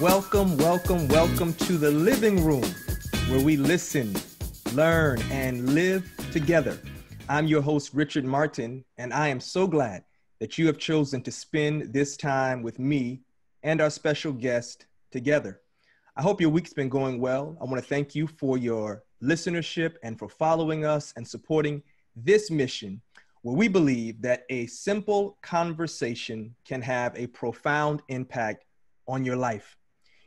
Welcome, welcome, welcome to the living room where we listen, learn, and live together. I'm your host, Richard Martin, and I am so glad that you have chosen to spend this time with me and our special guest together. I hope your week's been going well. I want to thank you for your listenership and for following us and supporting this mission where we believe that a simple conversation can have a profound impact on your life.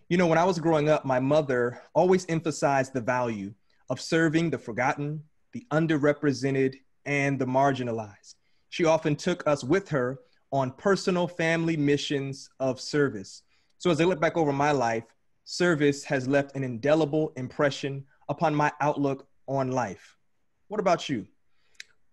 You know, when I was growing up, my mother always emphasized the value of serving the forgotten, the underrepresented, and the marginalized. She often took us with her on personal family missions of service. So as I look back over my life, service has left an indelible impression upon my outlook on life. What about you?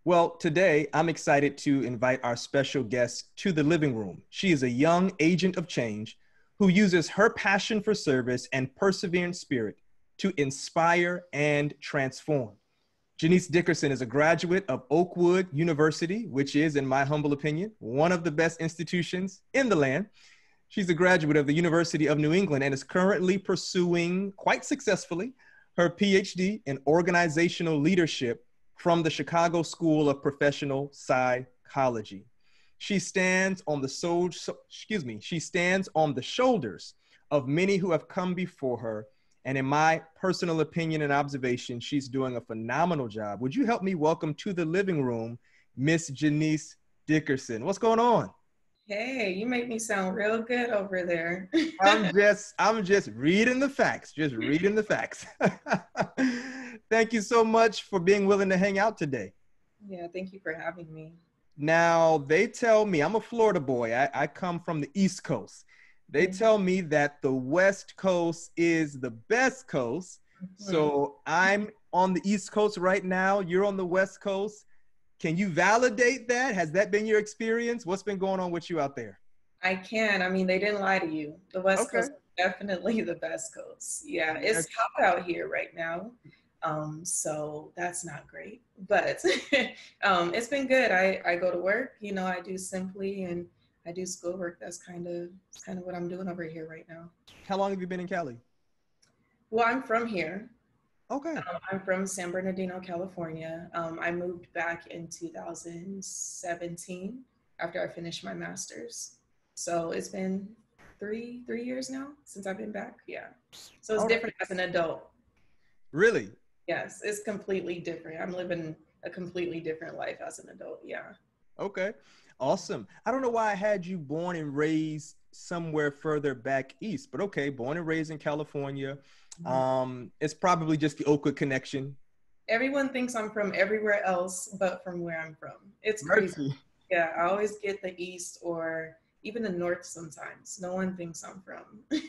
Well, today I'm excited to invite our special guest to the living room. She is a young agent of change who uses her passion for service and perseverance spirit to inspire and transform. Ja'Nece Dickerson is a graduate of Oakwood University, which is, in my humble opinion, one of the best institutions in the land. She's a graduate of the University of New England and is currently pursuing, quite successfully, her PhD in organizational leadership from the Chicago School of Professional Psychology. She stands on the so, excuse me, she stands on the shoulders of many who have come before her and in my personal opinion and observation, she's doing a phenomenal job. Would you help me welcome to the living room Miss Ja'Nece Dickerson? What's going on? Hey, you make me sound real good over there. I'm just I'm just reading the facts, just reading the facts. thank you so much for being willing to hang out today. Yeah, thank you for having me. Now, they tell me I'm a Florida boy. I, I come from the East Coast. They mm-hmm. tell me that the West Coast is the best coast. Mm-hmm. So I'm on the East Coast right now. You're on the West Coast. Can you validate that? Has that been your experience? What's been going on with you out there? I can. I mean, they didn't lie to you. The West okay. Coast definitely the best coast. Yeah, it's hot out here right now. Um, so that's not great, but um, it's been good. I, I go to work, you know, I do Simpli and I do schoolwork. That's kind of kind of what I'm doing over here right now. How long have you been in Cali? Well, I'm from here. Okay. Um, I'm from San Bernardino, California. Um, I moved back in 2017 after I finished my master's. So it's been three three years now since I've been back. Yeah. So it's All different right. as an adult. Really? Yes, it's completely different. I'm living a completely different life as an adult. Yeah. Okay. Awesome. I don't know why I had you born and raised somewhere further back east, but okay, born and raised in California. Mm-hmm. Um, it's probably just the Oakwood connection. Everyone thinks I'm from everywhere else but from where I'm from. It's crazy. Mercy. Yeah, I always get the east or even the north sometimes. No one thinks I'm from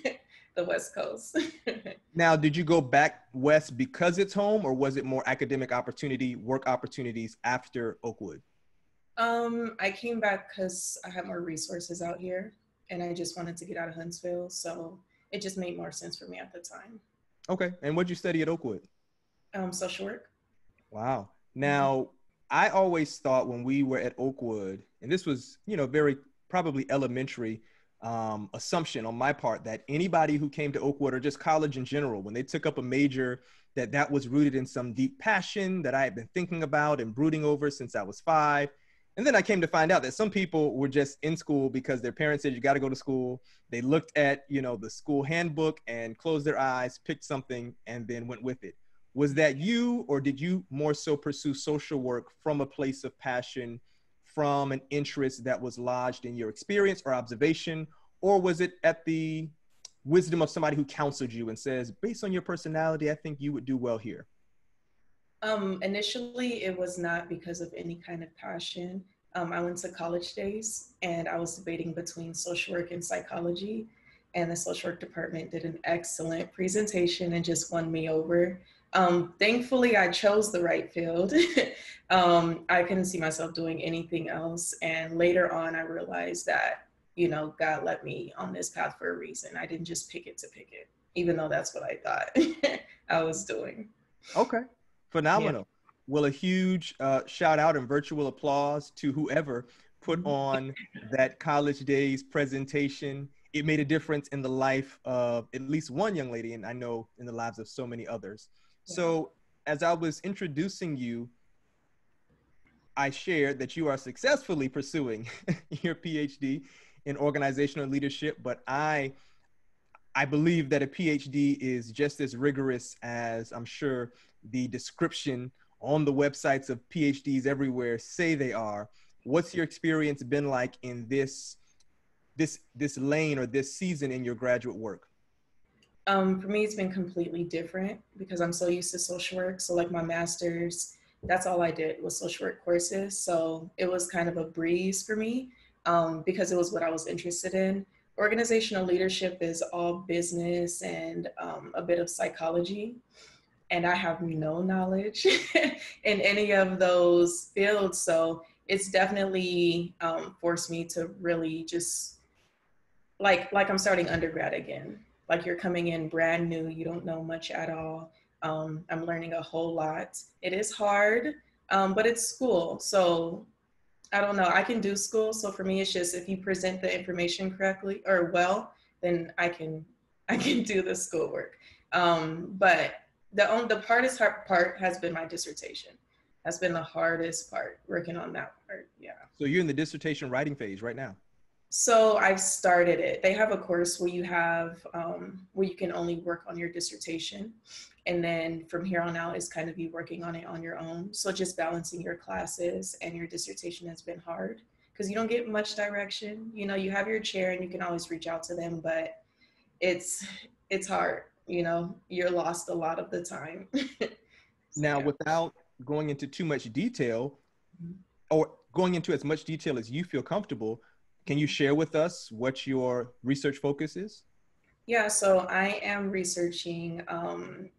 the west coast. now, did you go back west because it's home or was it more academic opportunity, work opportunities after Oakwood? Um, I came back because I had more resources out here and I just wanted to get out of Huntsville. So it just made more sense for me at the time. Okay. And what'd you study at Oakwood? Um, social work. Wow. Now, mm-hmm. I always thought when we were at Oakwood, and this was, you know, very probably elementary um, assumption on my part that anybody who came to Oakwood or just college in general, when they took up a major, that that was rooted in some deep passion that I had been thinking about and brooding over since I was five and then I came to find out that some people were just in school because their parents said you got to go to school. They looked at, you know, the school handbook and closed their eyes, picked something and then went with it. Was that you or did you more so pursue social work from a place of passion, from an interest that was lodged in your experience or observation or was it at the wisdom of somebody who counseled you and says, based on your personality, I think you would do well here? Um, initially, it was not because of any kind of passion. Um, I went to college days and I was debating between social work and psychology. And the social work department did an excellent presentation and just won me over. Um, thankfully, I chose the right field. um, I couldn't see myself doing anything else. And later on, I realized that, you know, God led me on this path for a reason. I didn't just pick it to pick it, even though that's what I thought I was doing. Okay. Phenomenal. Yeah. Well, a huge uh, shout out and virtual applause to whoever put on that college days presentation it made a difference in the life of at least one young lady, and I know in the lives of so many others. So, as I was introducing you, I shared that you are successfully pursuing your PhD in organizational leadership, but I I believe that a PhD is just as rigorous as I'm sure the description on the websites of PhDs everywhere say they are. What's your experience been like in this this this lane or this season in your graduate work? Um, for me, it's been completely different because I'm so used to social work. So, like my master's, that's all I did was social work courses. So it was kind of a breeze for me um, because it was what I was interested in. Organizational leadership is all business and um, a bit of psychology. And I have no knowledge in any of those fields. So it's definitely um, forced me to really just like like I'm starting undergrad again. Like you're coming in brand new, you don't know much at all. Um, I'm learning a whole lot. It is hard, um, but it's school. So I don't know. I can do school. So for me, it's just if you present the information correctly or well, then I can I can do the schoolwork. Um, but the on, the hardest part has been my dissertation. That's been the hardest part working on that part. Yeah. So you're in the dissertation writing phase right now. So I've started it. They have a course where you have um, where you can only work on your dissertation, and then from here on out is kind of you working on it on your own. So just balancing your classes and your dissertation has been hard because you don't get much direction. You know, you have your chair and you can always reach out to them, but it's it's hard. You know, you're lost a lot of the time. now, yeah. without going into too much detail, mm-hmm. or going into as much detail as you feel comfortable can you share with us what your research focus is? Yeah, so I am researching um,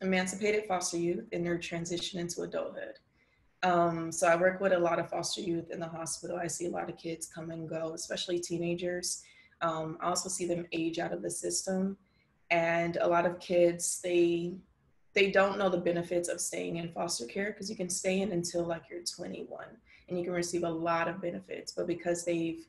emancipated foster youth in their transition into adulthood. Um, so I work with a lot of foster youth in the hospital. I see a lot of kids come and go, especially teenagers. Um, I also see them age out of the system, and a lot of kids they they don't know the benefits of staying in foster care because you can stay in until like you're 21 and you can receive a lot of benefits, but because they've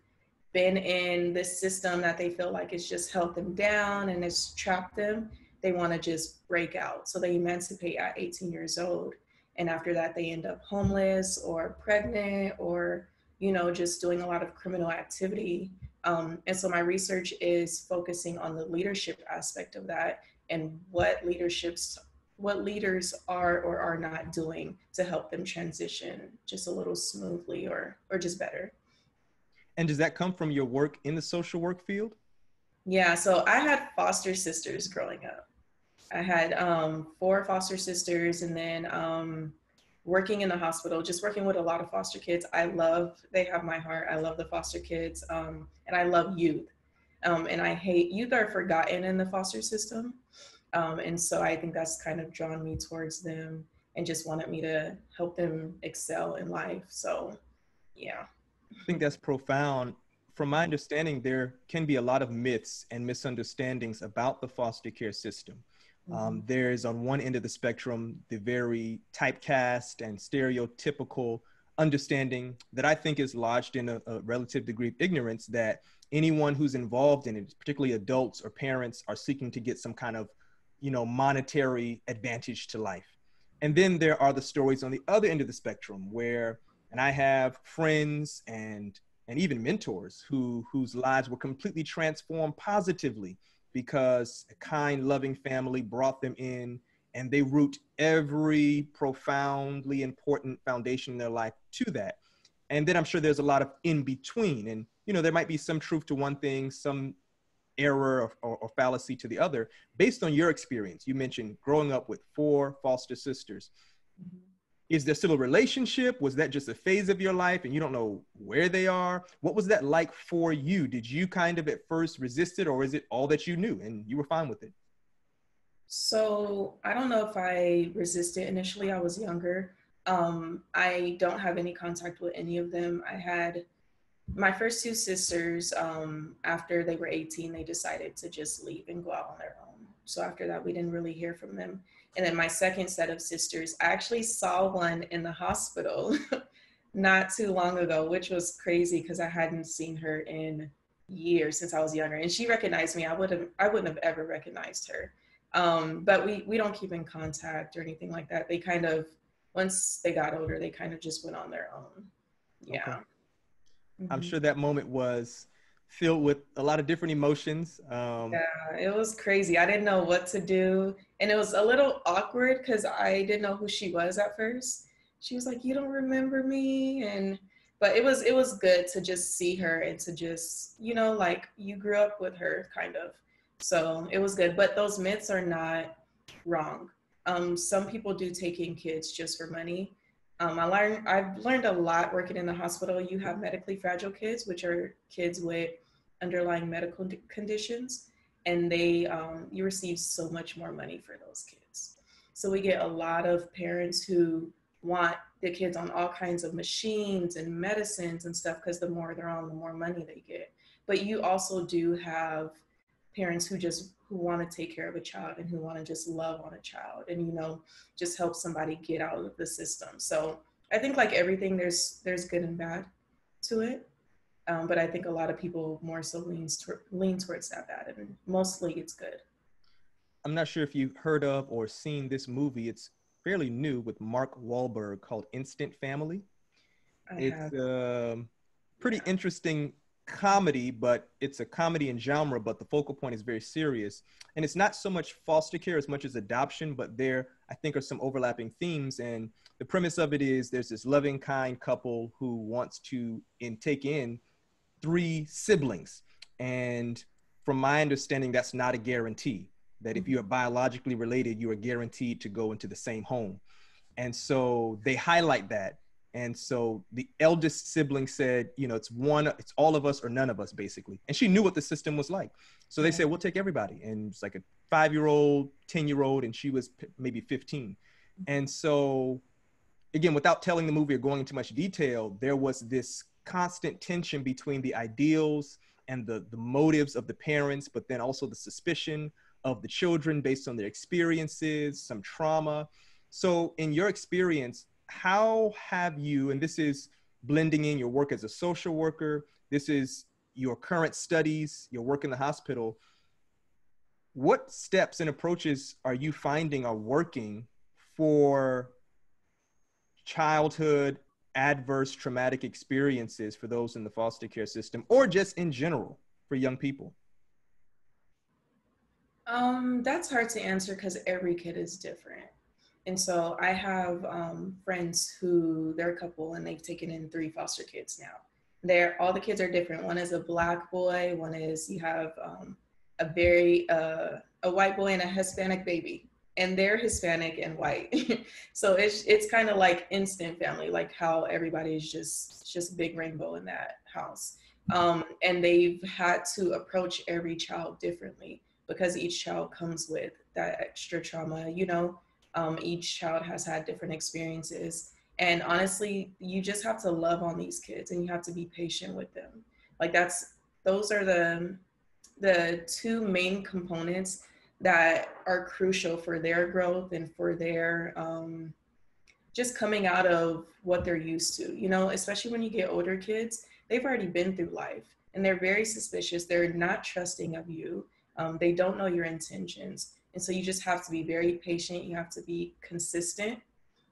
been in this system that they feel like it's just held them down and it's trapped them, they want to just break out. So they emancipate at 18 years old. And after that, they end up homeless or pregnant or, you know, just doing a lot of criminal activity. Um, and so my research is focusing on the leadership aspect of that and what leaderships what leaders are or are not doing to help them transition just a little smoothly or or just better. And does that come from your work in the social work field? Yeah, so I had foster sisters growing up. I had um, four foster sisters, and then um, working in the hospital, just working with a lot of foster kids. I love, they have my heart. I love the foster kids, um, and I love youth. Um, and I hate youth are forgotten in the foster system. Um, and so I think that's kind of drawn me towards them and just wanted me to help them excel in life. So, yeah. I think that's profound. From my understanding, there can be a lot of myths and misunderstandings about the foster care system. Um, mm-hmm. There's on one end of the spectrum the very typecast and stereotypical understanding that I think is lodged in a, a, relative degree of ignorance that anyone who's involved in it, particularly adults or parents, are seeking to get some kind of, you know, monetary advantage to life. And then there are the stories on the other end of the spectrum where and I have friends and and even mentors who whose lives were completely transformed positively because a kind, loving family brought them in and they root every profoundly important foundation in their life to that. And then I'm sure there's a lot of in between. And, you know, there might be some truth to one thing, some error or, or, or fallacy to the other. Based on your experience, you mentioned growing up with four foster sisters. Mm-hmm is there still a relationship? Was that just a phase of your life and you don't know where they are? What was that like for you? Did you kind of at first resist it or is it all that you knew and you were fine with it? So i don't know if i resisted initially i was younger. Um, i don't have any contact with any of them. I had my first two sisters um, after they were 18 they decided to just leave and go out on their own. So after that we didn't really hear from them and then my second set of sisters, I actually saw one in the hospital not too long ago, which was crazy because I hadn't seen her in years since I was younger, and she recognized me. I would have I wouldn't have ever recognized her. Um, but we we don't keep in contact or anything like that. They kind of once they got older, they kind of just went on their own. Yeah. Okay. Mm-hmm. I'm sure that moment was filled with a lot of different emotions. Um, yeah, it was crazy. I didn't know what to do, and it was a little awkward because I didn't know who she was at first. She was like, "You don't remember me," and but it was it was good to just see her and to just you know like you grew up with her kind of so it was good but those myths are not wrong um, some people do take in kids just for money um, i learned i've learned a lot working in the hospital you have medically fragile kids which are kids with underlying medical conditions and they um, you receive so much more money for those kids so we get a lot of parents who want the kids on all kinds of machines and medicines and stuff because the more they're on, the more money they get. But you also do have parents who just who want to take care of a child and who want to just love on a child and you know just help somebody get out of the system. So I think like everything, there's there's good and bad to it. Um, but I think a lot of people more so leans to, lean towards that bad, and mostly it's good. I'm not sure if you've heard of or seen this movie. It's fairly new with Mark Wahlberg called Instant Family. I it's um, pretty yeah. interesting comedy, but it's a comedy in genre, but the focal point is very serious. And it's not so much foster care as much as adoption, but there I think are some overlapping themes. And the premise of it is there's this loving, kind couple who wants to in, take in three siblings. And from my understanding, that's not a guarantee that if mm-hmm. you are biologically related, you are guaranteed to go into the same home. And so they highlight that. And so the eldest sibling said, you know, it's one, it's all of us or none of us, basically. And she knew what the system was like. So they said, we'll take everybody. And it's like a five year old, 10 year old, and she was p- maybe 15. And so, again, without telling the movie or going into much detail, there was this constant tension between the ideals and the, the motives of the parents, but then also the suspicion of the children based on their experiences, some trauma. So, in your experience, how have you, and this is blending in your work as a social worker, this is your current studies, your work in the hospital. What steps and approaches are you finding are working for childhood adverse traumatic experiences for those in the foster care system or just in general for young people? Um, that's hard to answer because every kid is different. And so I have um, friends who they're a couple and they've taken in three foster kids now. They're all the kids are different. One is a black boy. One is you have um, a very uh, a white boy and a Hispanic baby, and they're Hispanic and white. so it's it's kind of like instant family, like how everybody is just just big rainbow in that house. Um, and they've had to approach every child differently because each child comes with that extra trauma. You know, um, each child has had different experiences. And honestly, you just have to love on these kids and you have to be patient with them. Like that's those are the the two main components that are crucial for their growth and for their um, just coming out of what they're used to. You know, especially when you get older kids, they've already been through life and they're very suspicious. They're not trusting of you. Um, they don't know your intentions. And so you just have to be very patient. You have to be consistent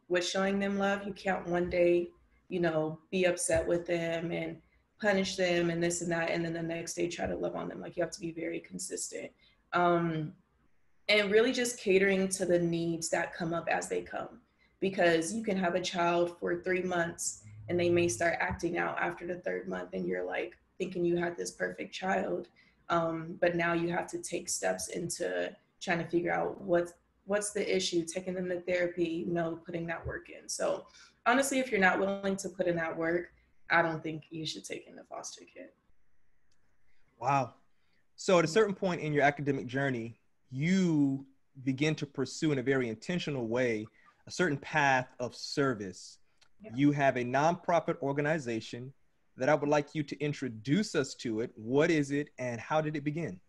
with showing them love. You can't one day, you know, be upset with them and punish them and this and that. And then the next day try to love on them. Like you have to be very consistent. Um, and really just catering to the needs that come up as they come. Because you can have a child for three months and they may start acting out after the third month and you're like thinking you had this perfect child um, but now you have to take steps into trying to figure out what's what's the issue, taking them to therapy, you know, putting that work in. So honestly, if you're not willing to put in that work, I don't think you should take in a foster kid. Wow. So at a certain point in your academic journey, you begin to pursue in a very intentional way a certain path of service. Yeah. You have a nonprofit organization that I would like you to introduce us to it. What is it and how did it begin?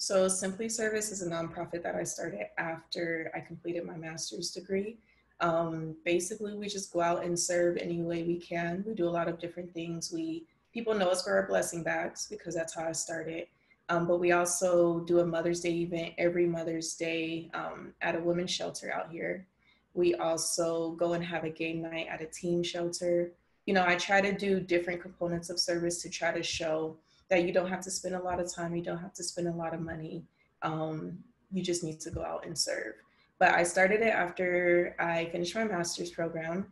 So, Simpli Service is a nonprofit that I started after I completed my master's degree. Um, basically, we just go out and serve any way we can. We do a lot of different things. We people know us for our blessing bags because that's how I started. Um, but we also do a Mother's Day event every Mother's Day um, at a women's shelter out here. We also go and have a game night at a team shelter. You know, I try to do different components of service to try to show that you don't have to spend a lot of time, you don't have to spend a lot of money. Um, you just need to go out and serve. But I started it after I finished my master's program.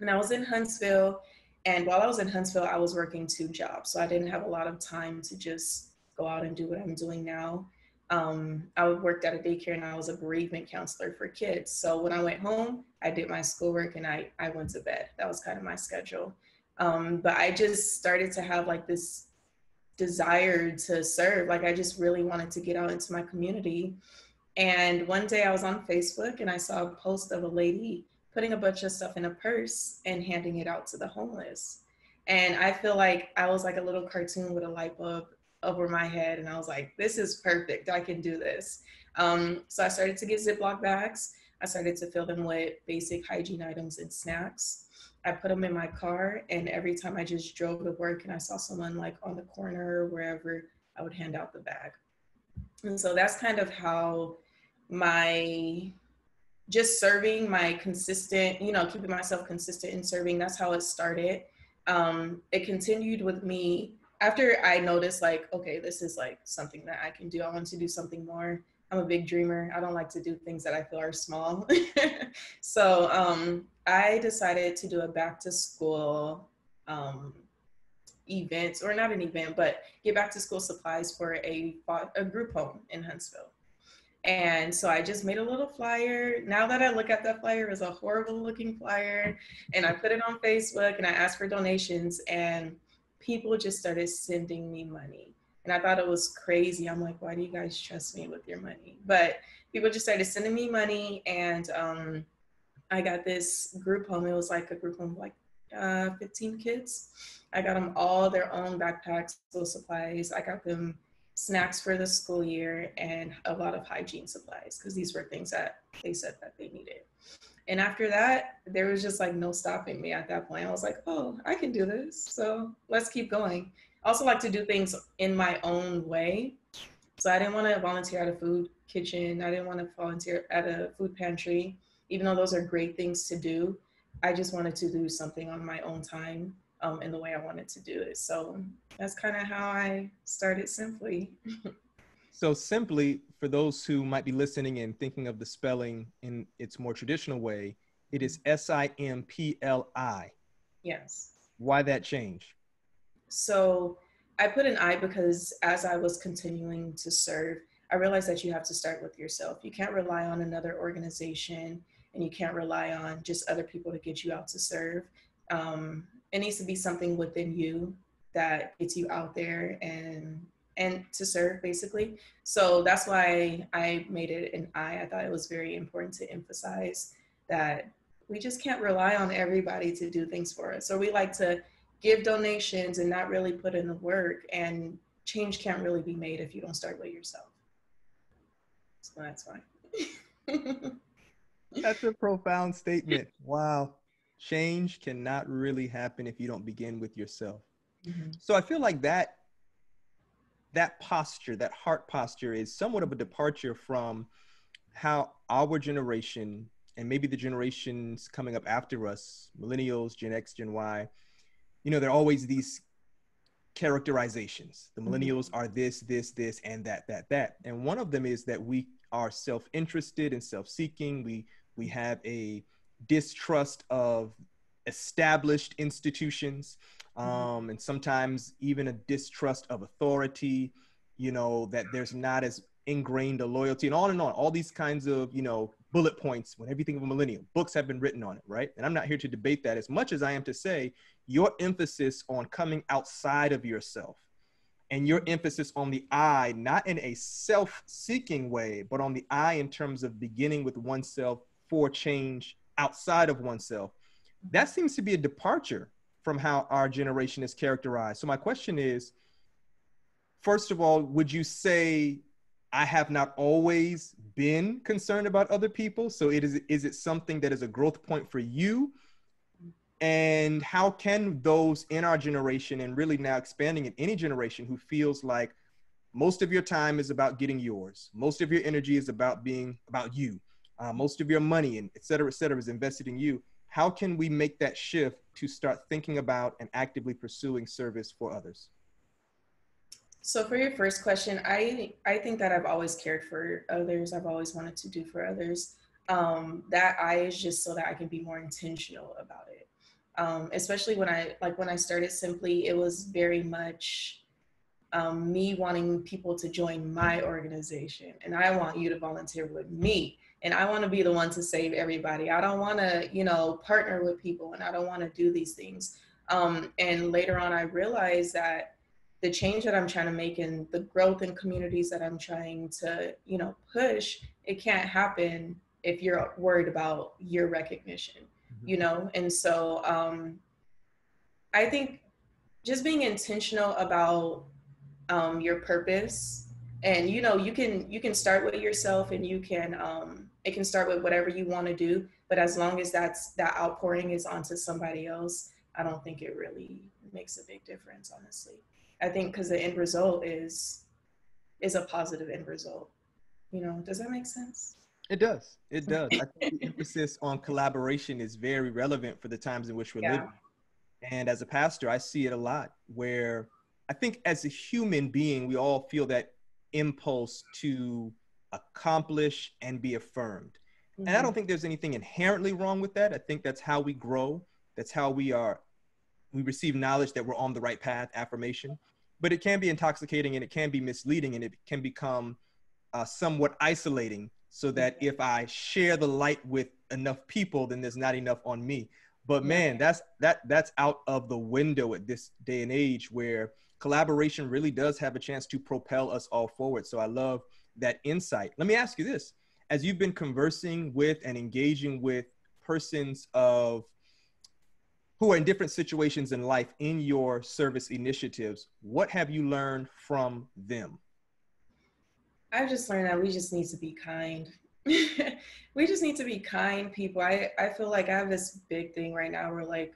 And I was in Huntsville. And while I was in Huntsville, I was working two jobs. So I didn't have a lot of time to just go out and do what I'm doing now. Um, I worked at a daycare and I was a bereavement counselor for kids. So when I went home, I did my schoolwork and I, I went to bed. That was kind of my schedule. Um, but I just started to have like this desire to serve. Like I just really wanted to get out into my community. And one day I was on Facebook and I saw a post of a lady putting a bunch of stuff in a purse and handing it out to the homeless. And I feel like I was like a little cartoon with a light bulb over my head and I was like, this is perfect. I can do this. Um, so I started to get Ziploc bags. I started to fill them with basic hygiene items and snacks. I put them in my car and every time I just drove to work and I saw someone like on the corner or wherever, I would hand out the bag. And so that's kind of how my just serving my consistent, you know, keeping myself consistent in serving, that's how it started. Um, it continued with me after I noticed like, okay, this is like something that I can do. I want to do something more. I'm a big dreamer. I don't like to do things that I feel are small. so um, I decided to do a back to school um, event, or not an event, but get back to school supplies for a, a group home in Huntsville. And so I just made a little flyer. Now that I look at that flyer, it was a horrible looking flyer. And I put it on Facebook and I asked for donations. And people just started sending me money. And I thought it was crazy. I'm like, why do you guys trust me with your money? But people just started sending me money. And um, I got this group home. It was like a group home, like uh, 15 kids. I got them all their own backpacks, school supplies. I got them snacks for the school year and a lot of hygiene supplies because these were things that they said that they needed. And after that, there was just like no stopping me at that point. I was like, oh, I can do this. So let's keep going. I also like to do things in my own way. So I didn't want to volunteer at a food kitchen. I didn't want to volunteer at a food pantry, even though those are great things to do. I just wanted to do something on my own time um, in the way I wanted to do it. So that's kind of how I started Simpli. So simpli, for those who might be listening and thinking of the spelling in its more traditional way, it is S I M P L I. Yes. Why that change? So I put an I because as I was continuing to serve, I realized that you have to start with yourself. You can't rely on another organization and you can't rely on just other people to get you out to serve. Um, it needs to be something within you that gets you out there and and to serve basically. So that's why I made it an I. I thought it was very important to emphasize that we just can't rely on everybody to do things for us. So we like to give donations and not really put in the work and change can't really be made if you don't start with yourself. So that's fine. that's a profound statement. Wow. Change cannot really happen if you don't begin with yourself. Mm-hmm. So I feel like that that posture, that heart posture, is somewhat of a departure from how our generation and maybe the generations coming up after us, millennials, Gen X, Gen Y, you know, there are always these characterizations. The mm-hmm. millennials mm-hmm. are this, this, this, and that, that, that. And one of them is that we are self-interested and self-seeking. We we have a distrust of established institutions. Um, and sometimes even a distrust of authority, you know, that there's not as ingrained a loyalty and on and on, all these kinds of, you know, bullet points when everything of a millennial Books have been written on it, right? And I'm not here to debate that as much as I am to say your emphasis on coming outside of yourself and your emphasis on the I, not in a self seeking way, but on the I in terms of beginning with oneself for change outside of oneself. That seems to be a departure from how our generation is characterized. So my question is, first of all, would you say I have not always been concerned about other people? So it is is it something that is a growth point for you? and how can those in our generation and really now expanding in any generation who feels like most of your time is about getting yours most of your energy is about being about you uh, most of your money and et cetera et cetera is invested in you how can we make that shift to start thinking about and actively pursuing service for others? So for your first question i i think that i've always cared for others. I've always wanted to do for others. Um, that i is just so that i can be more intentional about it. Um, especially when i like when i started simpli it was very much um, me wanting people to join my organization and I want you to volunteer with me and I want to be the one to save everybody. I don't want to, you know, partner with people and I don't want to do these things. Um, and later on, I realized that the change that I'm trying to make and the growth in communities that I'm trying to, you know, push, it can't happen if you're worried about your recognition, mm-hmm. you know? And so um, I think just being intentional about um, your purpose. And you know you can you can start with yourself and you can um, it can start with whatever you want to do. But as long as that's that outpouring is onto somebody else i don't think it really makes a big difference honestly. I think because the end result is is a positive end result. You know does that make sense? It does. It does. I think the emphasis on collaboration is very relevant for the times in which we're yeah. living. And as a pastor i see it a lot where I think as a human being, we all feel that impulse to accomplish and be affirmed. Mm-hmm. And I don't mm-hmm. think there's anything inherently wrong with that. I think that's how we grow. That's how we are, we receive knowledge that we're on the right path, affirmation. But it can be intoxicating and it can be misleading and it can become uh, somewhat isolating so that if I share the light with enough people, then there's not enough on me. But man, that's that that's out of the window at this day and age where collaboration really does have a chance to propel us all forward. So I love that insight. Let me ask you this as you've been conversing with and engaging with persons of who are in different situations in life in your service initiatives, what have you learned from them? I've just learned that we just need to be kind. we just need to be kind people. I, I feel like I have this big thing right now where like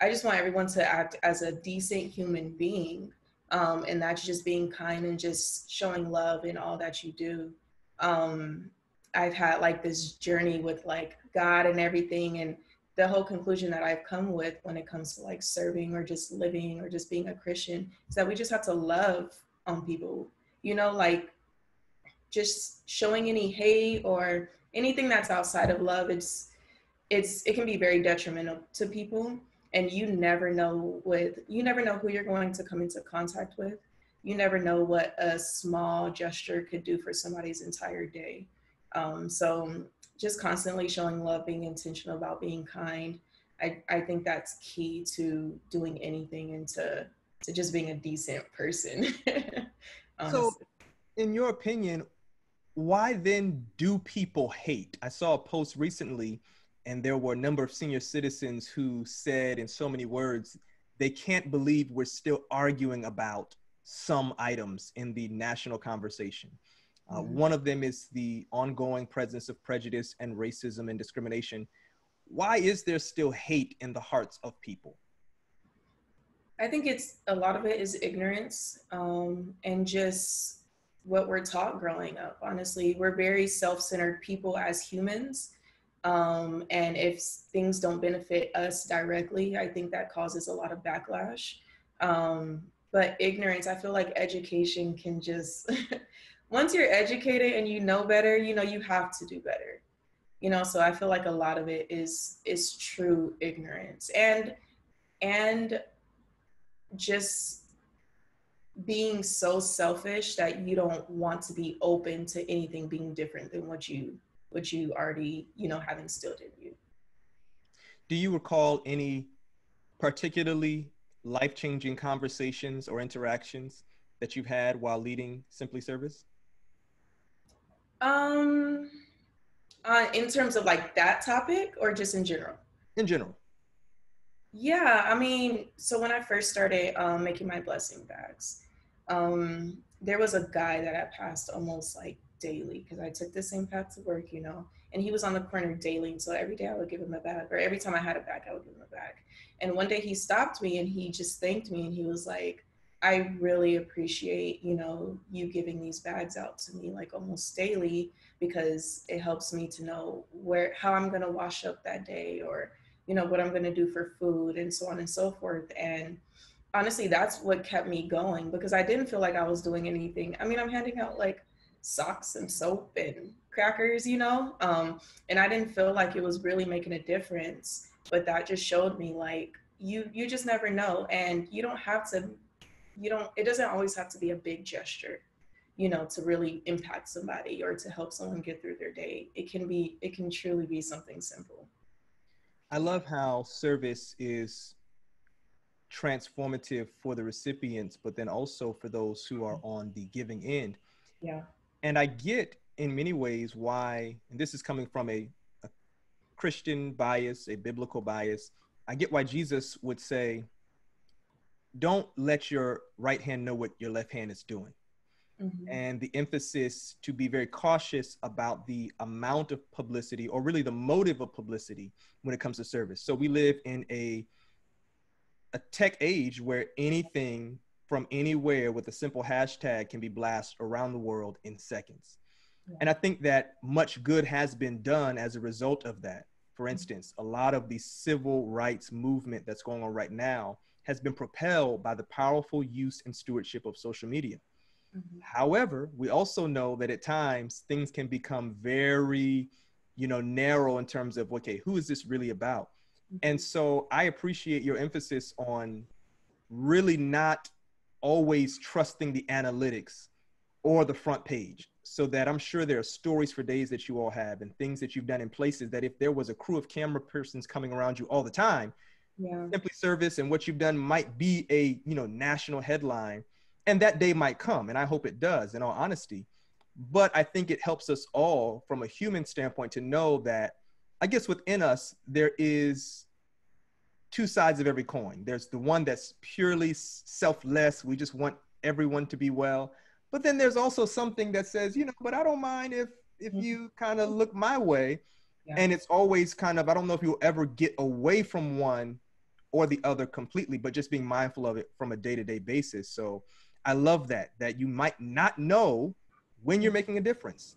I just want everyone to act as a decent human being um, and that's just being kind and just showing love in all that you do. Um, I've had like this journey with like God and everything, and the whole conclusion that I've come with when it comes to like serving or just living or just being a Christian is that we just have to love on people. You know, like just showing any hate or anything that's outside of love. It's it's it can be very detrimental to people and you never know with you never know who you're going to come into contact with. You never know what a small gesture could do for somebody's entire day. Um, so just constantly showing love being intentional about being kind I, I think that's key to doing anything and to, to just being a decent person. So in your opinion why then do people hate? I saw a post recently and there were a number of senior citizens who said in so many words they can't believe we're still arguing about some items in the national conversation. Uh, mm-hmm. One of them is the ongoing presence of prejudice and racism and discrimination. Why is there still hate in the hearts of people? I think it's a lot of it is ignorance um, and just what we're taught growing up. Honestly, we're very self centered people as humans. Um, and if things don't benefit us directly, I think that causes a lot of backlash. Um, but ignorance, I feel like education can just, once you're educated and you know better, you know, you have to do better. You know, so I feel like a lot of it is is true ignorance and and just being so selfish that you don't want to be open to anything being different than what you which you already, you know, have instilled in you. Do you recall any particularly life-changing conversations or interactions that you've had while leading Simpli Service? Um, uh, in terms of like that topic or just in general? In general. Yeah, I mean, so when I first started um, making my blessing bags, um, there was a guy that I passed almost like daily because I took the same path to work, you know. And he was on the corner daily. And So every day I would give him a bag, or every time I had a bag, I would give him a bag. And one day he stopped me and he just thanked me and he was like, I really appreciate, you know, you giving these bags out to me like almost daily because it helps me to know where how I'm gonna wash up that day or, you know, what I'm gonna do for food and so on and so forth. And honestly, that's what kept me going because I didn't feel like I was doing anything. I mean, I'm handing out like socks and soap and crackers, you know, um, and I didn't feel like it was really making a difference. But that just showed me like you you just never know, and you don't have to. You don't. It doesn't always have to be a big gesture, you know, to really impact somebody or to help someone get through their day. It can be. It can truly be something simple. I love how service is transformative for the recipients, but then also for those who are on the giving end. Yeah. And I get in many ways why, and this is coming from a, a Christian bias, a biblical bias. I get why Jesus would say, don't let your right hand know what your left hand is doing. Mm-hmm. And the emphasis to be very cautious about the amount of publicity or really the motive of publicity when it comes to service. So we live in a a tech age where anything from anywhere with a simple hashtag can be blasted around the world in seconds. Yeah. And I think that much good has been done as a result of that. For mm-hmm. instance, a lot of the civil rights movement that's going on right now has been propelled by the powerful use and stewardship of social media. Mm-hmm. However, we also know that at times things can become very, you know, narrow in terms of okay, who is this really about? Mm-hmm. And so I appreciate your emphasis on really not always trusting the analytics or the front page so that I'm sure there are stories for days that you all have and things that you've done in places that if there was a crew of camera persons coming around you all the time, yeah. simpli service and what you've done might be a you know national headline and that day might come and I hope it does in all honesty. But I think it helps us all from a human standpoint to know that I guess within us there is two sides of every coin. There's the one that's purely selfless. We just want everyone to be well. But then there's also something that says, you know, but I don't mind if if you mm-hmm. kind of look my way. Yeah. And it's always kind of I don't know if you'll ever get away from one or the other completely, but just being mindful of it from a day-to-day basis. So I love that that you might not know when you're making a difference.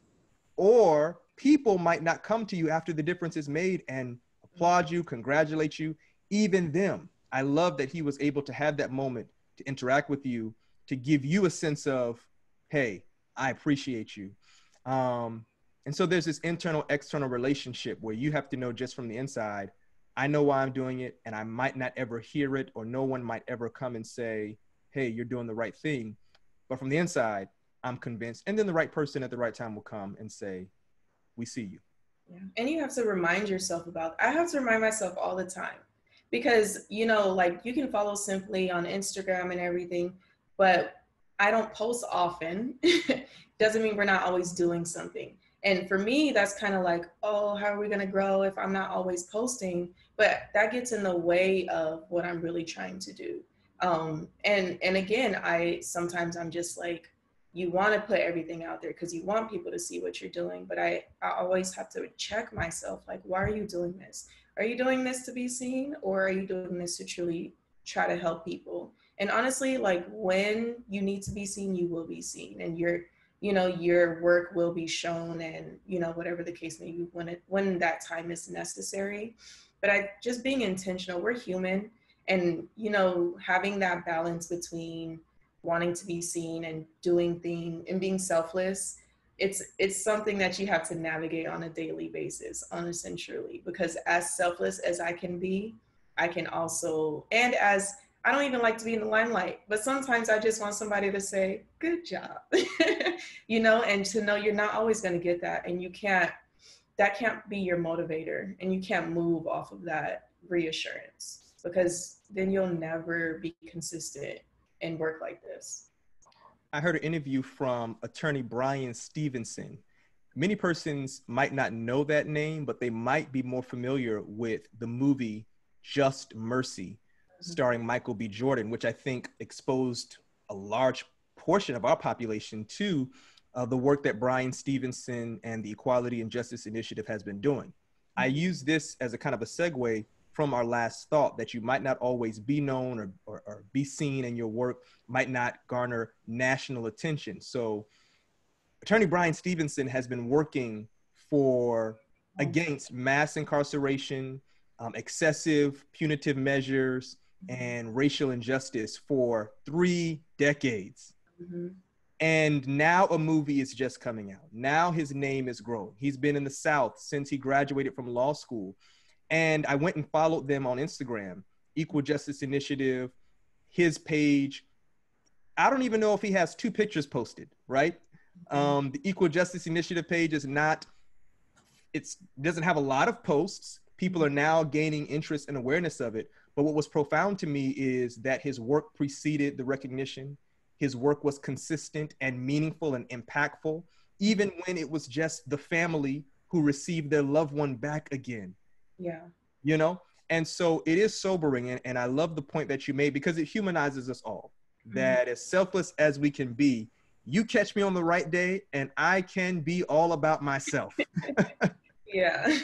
Or people might not come to you after the difference is made and applaud you, congratulate you, even them. I love that he was able to have that moment to interact with you, to give you a sense of, hey, I appreciate you. Um, and so there's this internal external relationship where you have to know just from the inside, I know why I'm doing it, and I might not ever hear it, or no one might ever come and say, hey, you're doing the right thing. But from the inside, I'm convinced. And then the right person at the right time will come and say, we see you. Yeah. And you have to remind yourself about, I have to remind myself all the time because you know like you can follow simpli on instagram and everything but i don't post often. Doesn't mean we're not always doing something. And for me that's kind of like oh how are we going to grow if i'm not always posting? But that gets in the way of what i'm really trying to do. Um and and again i sometimes i'm just like you want to put everything out there because you want people to see what you're doing but i i always have to check myself like why are you doing this are you doing this to be seen or are you doing this to truly try to help people? And honestly like when you need to be seen you will be seen and your you know your work will be shown and you know whatever the case may be when it when that time is necessary. But i just being intentional we're human and you know having that balance between wanting to be seen and doing thing and being selfless it's it's something that you have to navigate on a daily basis truly because as selfless as i can be i can also and as i don't even like to be in the limelight but sometimes i just want somebody to say good job. You know and to know you're not always going to get that and you can't that can't be your motivator and you can't move off of that reassurance because then you'll never be consistent and work like this I heard an interview from attorney Bryan Stevenson. Many persons might not know that name, but they might be more familiar with the movie Just Mercy, mm-hmm. starring Michael B. Jordan, which I think exposed a large portion of our population to uh, the work that Bryan Stevenson and the Equality and Justice Initiative has been doing. I mm-hmm. use this as a kind of a segue from our last thought that you might not always be known or, or, or be seen and your work might not garner national attention. So Attorney Bryan Stevenson has been working for against mass incarceration, um, excessive punitive measures, and racial injustice for three decades. Mm-hmm. And now a movie is just coming out. Now his name is growing. He's been in the South since he graduated from law school. And I went and followed them on Instagram, Equal Justice Initiative, his page. I don't even know if he has two pictures posted, right? Mm-hmm. Um, the Equal Justice Initiative page is not, it doesn't have a lot of posts. People are now gaining interest and awareness of it. But what was profound to me is that his work preceded the recognition. His work was consistent and meaningful and impactful, even when it was just the family who received their loved one back again. Yeah. You know? And so it is sobering. And, and I love the point that you made because it humanizes us all. Mm-hmm. That as selfless as we can be, you catch me on the right day and I can be all about myself. yeah.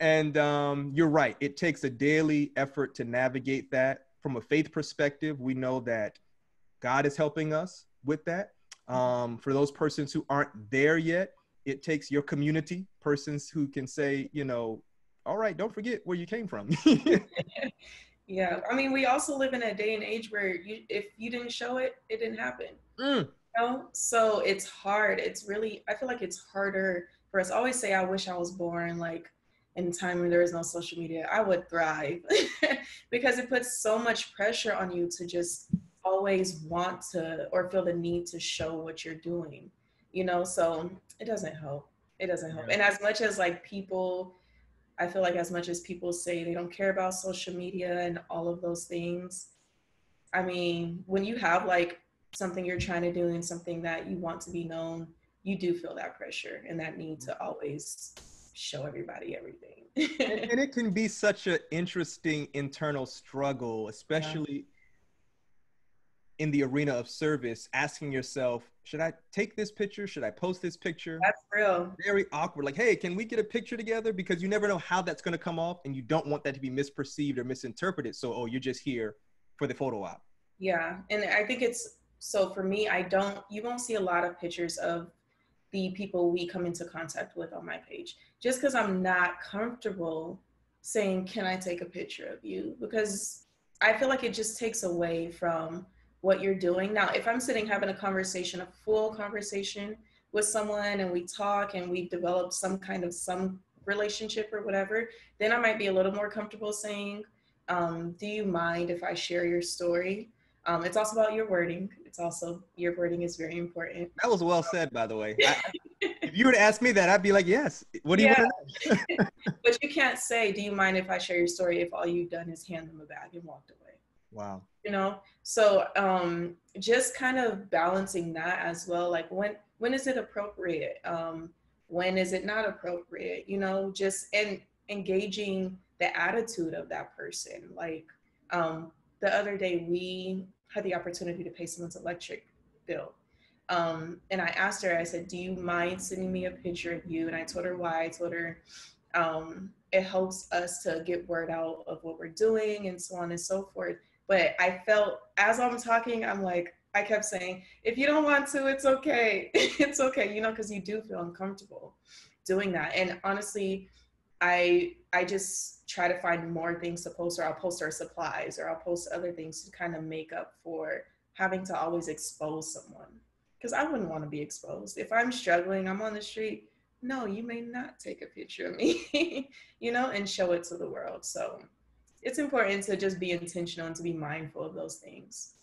and um, you're right. It takes a daily effort to navigate that. From a faith perspective, we know that God is helping us with that. Um, for those persons who aren't there yet, it takes your community, persons who can say, you know, all right, don't forget where you came from. yeah, I mean, we also live in a day and age where you, if you didn't show it, it didn't happen. Mm. You know? So it's hard. It's really, I feel like it's harder for us. I always say, I wish I was born like in a time when there is no social media. I would thrive because it puts so much pressure on you to just always want to or feel the need to show what you're doing. You know, so it doesn't help. It doesn't help. And as much as like people I feel like as much as people say they don't care about social media and all of those things, I mean, when you have like something you're trying to do and something that you want to be known, you do feel that pressure and that need to always show everybody everything. and, and, it can be such an interesting internal struggle, especially in the arena of service, asking yourself, should I take this picture? Should I post this picture? That's real. Very awkward. Like, hey, can we get a picture together? Because you never know how that's going to come off, and you don't want that to be misperceived or misinterpreted. So, oh, you're just here for the photo op. Yeah, and I think it's so for me. I don't. You won't see a lot of pictures of the people we come into contact with on my page, just because I'm not comfortable saying, "Can I take a picture of you?" Because I feel like it just takes away from what you're doing. Now, if I'm sitting having a conversation, a full conversation with someone and we talk and we've developed some kind of some relationship or whatever, then I might be a little more comfortable saying, um, do you mind if I share your story? Um, it's also about your wording. It's also your wording is very important. That was well said, by the way. I, if you were to ask me that, I'd be like, yes. What do you yeah. want but you can't say, do you mind if I share your story if all you've done is hand them a bag and walked away? Wow. You know? So um just kind of balancing that as well like when when is it appropriate? Um when is it not appropriate? You know just and engaging the attitude of that person. Like um the other day we had the opportunity to pay someone's electric bill. Um and i asked her i said do you mind sending me a picture of you? And i told her why. I told her um it helps us to get word out of what we're doing and so on and so forth but I felt as I'm talking, I'm like, I kept saying, if you don't want to, it's okay. it's okay, you know, because you do feel uncomfortable doing that. And honestly, I I just try to find more things to post, or I'll post our supplies, or I'll post other things to kind of make up for having to always expose someone. Because I wouldn't want to be exposed. If I'm struggling, I'm on the street. No, you may not take a picture of me, you know, and show it to the world. So it's important to just be intentional and to be mindful of those things.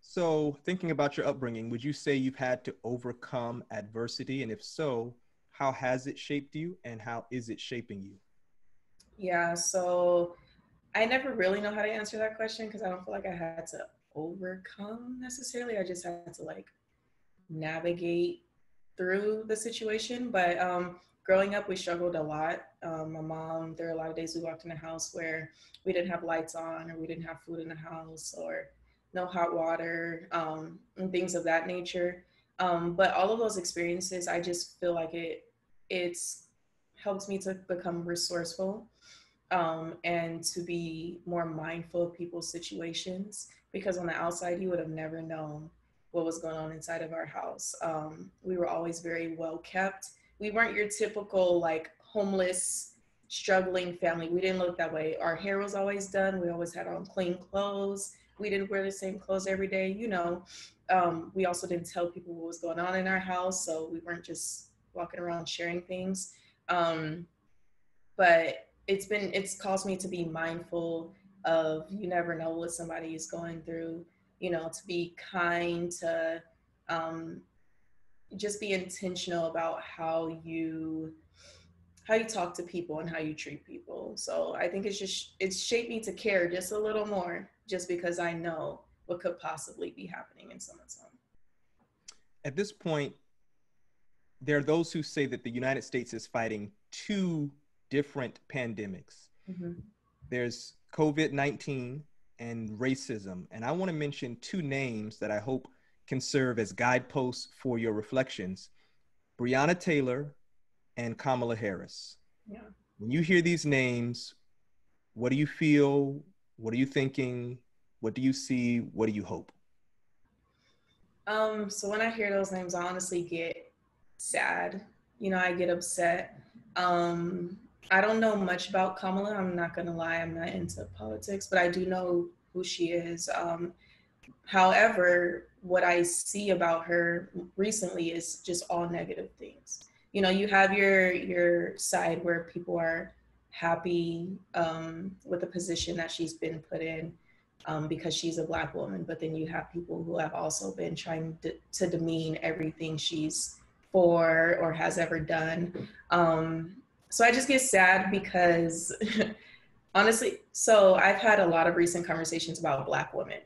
So, thinking about your upbringing, would you say you've had to overcome adversity? And if so, how has it shaped you and how is it shaping you? Yeah, so I never really know how to answer that question because I don't feel like I had to overcome necessarily. I just had to like navigate through the situation. But um, growing up, we struggled a lot. Um, my mom, there are a lot of days we walked in the house where we didn't have lights on or we didn't have food in the house or no hot water um, and things of that nature. Um, but all of those experiences, I just feel like it it's helped me to become resourceful um, and to be more mindful of people's situations because on the outside you would have never known what was going on inside of our house. Um, we were always very well kept. We weren't your typical like homeless, struggling family. We didn't look that way. Our hair was always done. We always had on clean clothes. We didn't wear the same clothes every day. You know, um, we also didn't tell people what was going on in our house, so we weren't just walking around sharing things. Um, but it's been it's caused me to be mindful of you never know what somebody is going through you know to be kind to um, just be intentional about how you how you talk to people and how you treat people so i think it's just it's shaped me to care just a little more just because i know what could possibly be happening in someone's home at this point there are those who say that the united states is fighting two different pandemics mm-hmm. there's covid-19 and racism. And I want to mention two names that I hope can serve as guideposts for your reflections Breonna Taylor and Kamala Harris. Yeah. When you hear these names, what do you feel? What are you thinking? What do you see? What do you hope? Um, so when I hear those names, I honestly get sad. You know, I get upset. Um, I don't know much about Kamala. I'm not gonna lie. I'm not into politics, but I do know who she is. Um, however, what I see about her recently is just all negative things. You know, you have your your side where people are happy um, with the position that she's been put in um, because she's a black woman, but then you have people who have also been trying to, to demean everything she's for or has ever done. Um, so I just get sad because honestly, so I've had a lot of recent conversations about Black women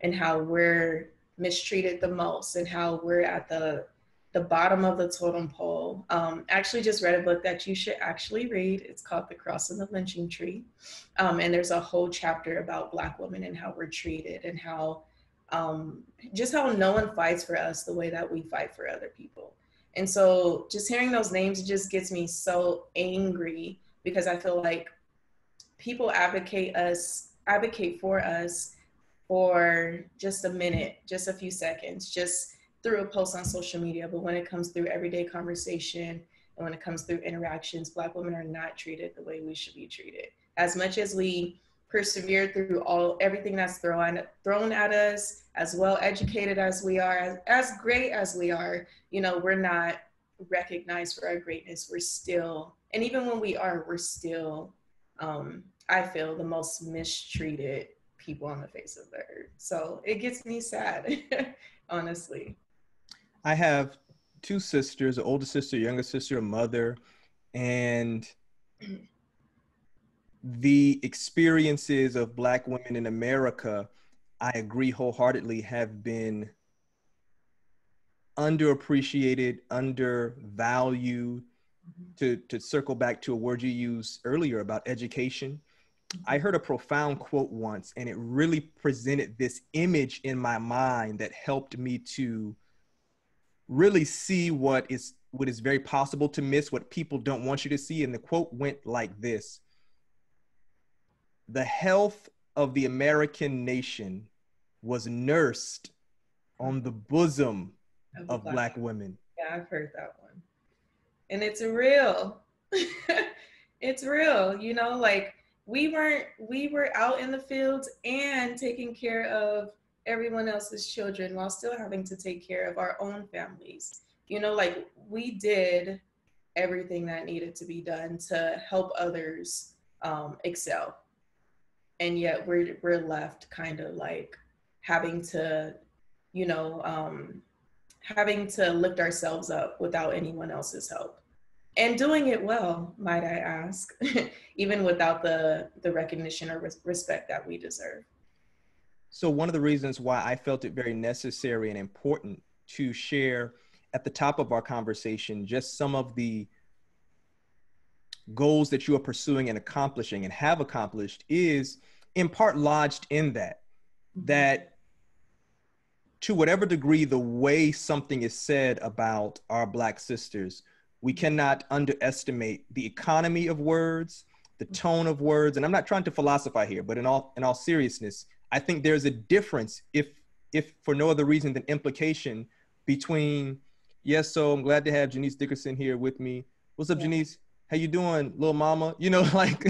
and how we're mistreated the most and how we're at the the bottom of the totem pole. Um, actually, just read a book that you should actually read. It's called The Cross and the Lynching Tree, um, and there's a whole chapter about Black women and how we're treated and how um, just how no one fights for us the way that we fight for other people. And so just hearing those names just gets me so angry because I feel like people advocate us, advocate for us for just a minute, just a few seconds, just through a post on social media. But when it comes through everyday conversation and when it comes through interactions, Black women are not treated the way we should be treated. As much as we persevere through all everything that's thrown thrown at us as well educated as we are as, as great as we are you know we're not recognized for our greatness we're still and even when we are we're still um, i feel the most mistreated people on the face of the earth so it gets me sad honestly i have two sisters an older sister younger sister a mother and the experiences of Black women in America, I agree wholeheartedly, have been underappreciated, undervalued. Mm-hmm. To, to circle back to a word you used earlier about education. I heard a profound quote once, and it really presented this image in my mind that helped me to really see what is what is very possible to miss, what people don't want you to see. And the quote went like this the health of the American nation was nursed on the bosom of, black, black women. Yeah, I've heard that one. And it's real. it's real, you know, like we weren't we were out in the fields and taking care of everyone else's children while still having to take care of our own families. You know, like we did everything that needed to be done to help others um, excel and yet we're we're left kind of like having to you know um having to lift ourselves up without anyone else's help and doing it well might i ask even without the the recognition or res- respect that we deserve so one of the reasons why i felt it very necessary and important to share at the top of our conversation just some of the goals that you are pursuing and accomplishing and have accomplished is in part lodged in that mm-hmm. that to whatever degree the way something is said about our black sisters, we cannot underestimate the economy of words, the tone of words. And I'm not trying to philosophize here, but in all in all seriousness, I think there's a difference, if if for no other reason than implication, between yes, so I'm glad to have Ja'Nece Dickerson here with me. What's up, yeah. Ja'Nece? How you doing, little mama? You know, like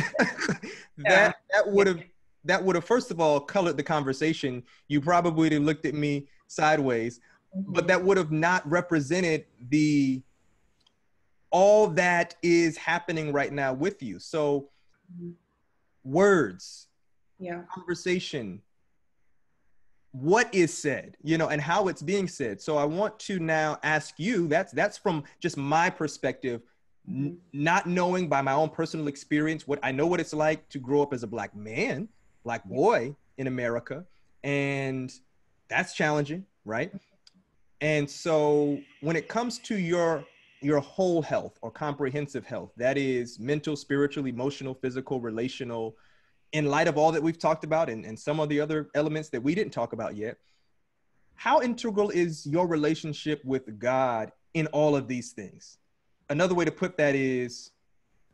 that that would have that would have first of all colored the conversation. You probably would have looked at me sideways, mm-hmm. but that would have not represented the all that is happening right now with you. So mm-hmm. words, yeah, conversation, what is said, you know, and how it's being said. So I want to now ask you, that's that's from just my perspective, n- not knowing by my own personal experience what I know what it's like to grow up as a black man, black boy in America. And that's challenging, right? And so when it comes to your your whole health or comprehensive health, that is mental, spiritual, emotional, physical, relational, in light of all that we've talked about and, and some of the other elements that we didn't talk about yet, how integral is your relationship with God in all of these things? Another way to put that is,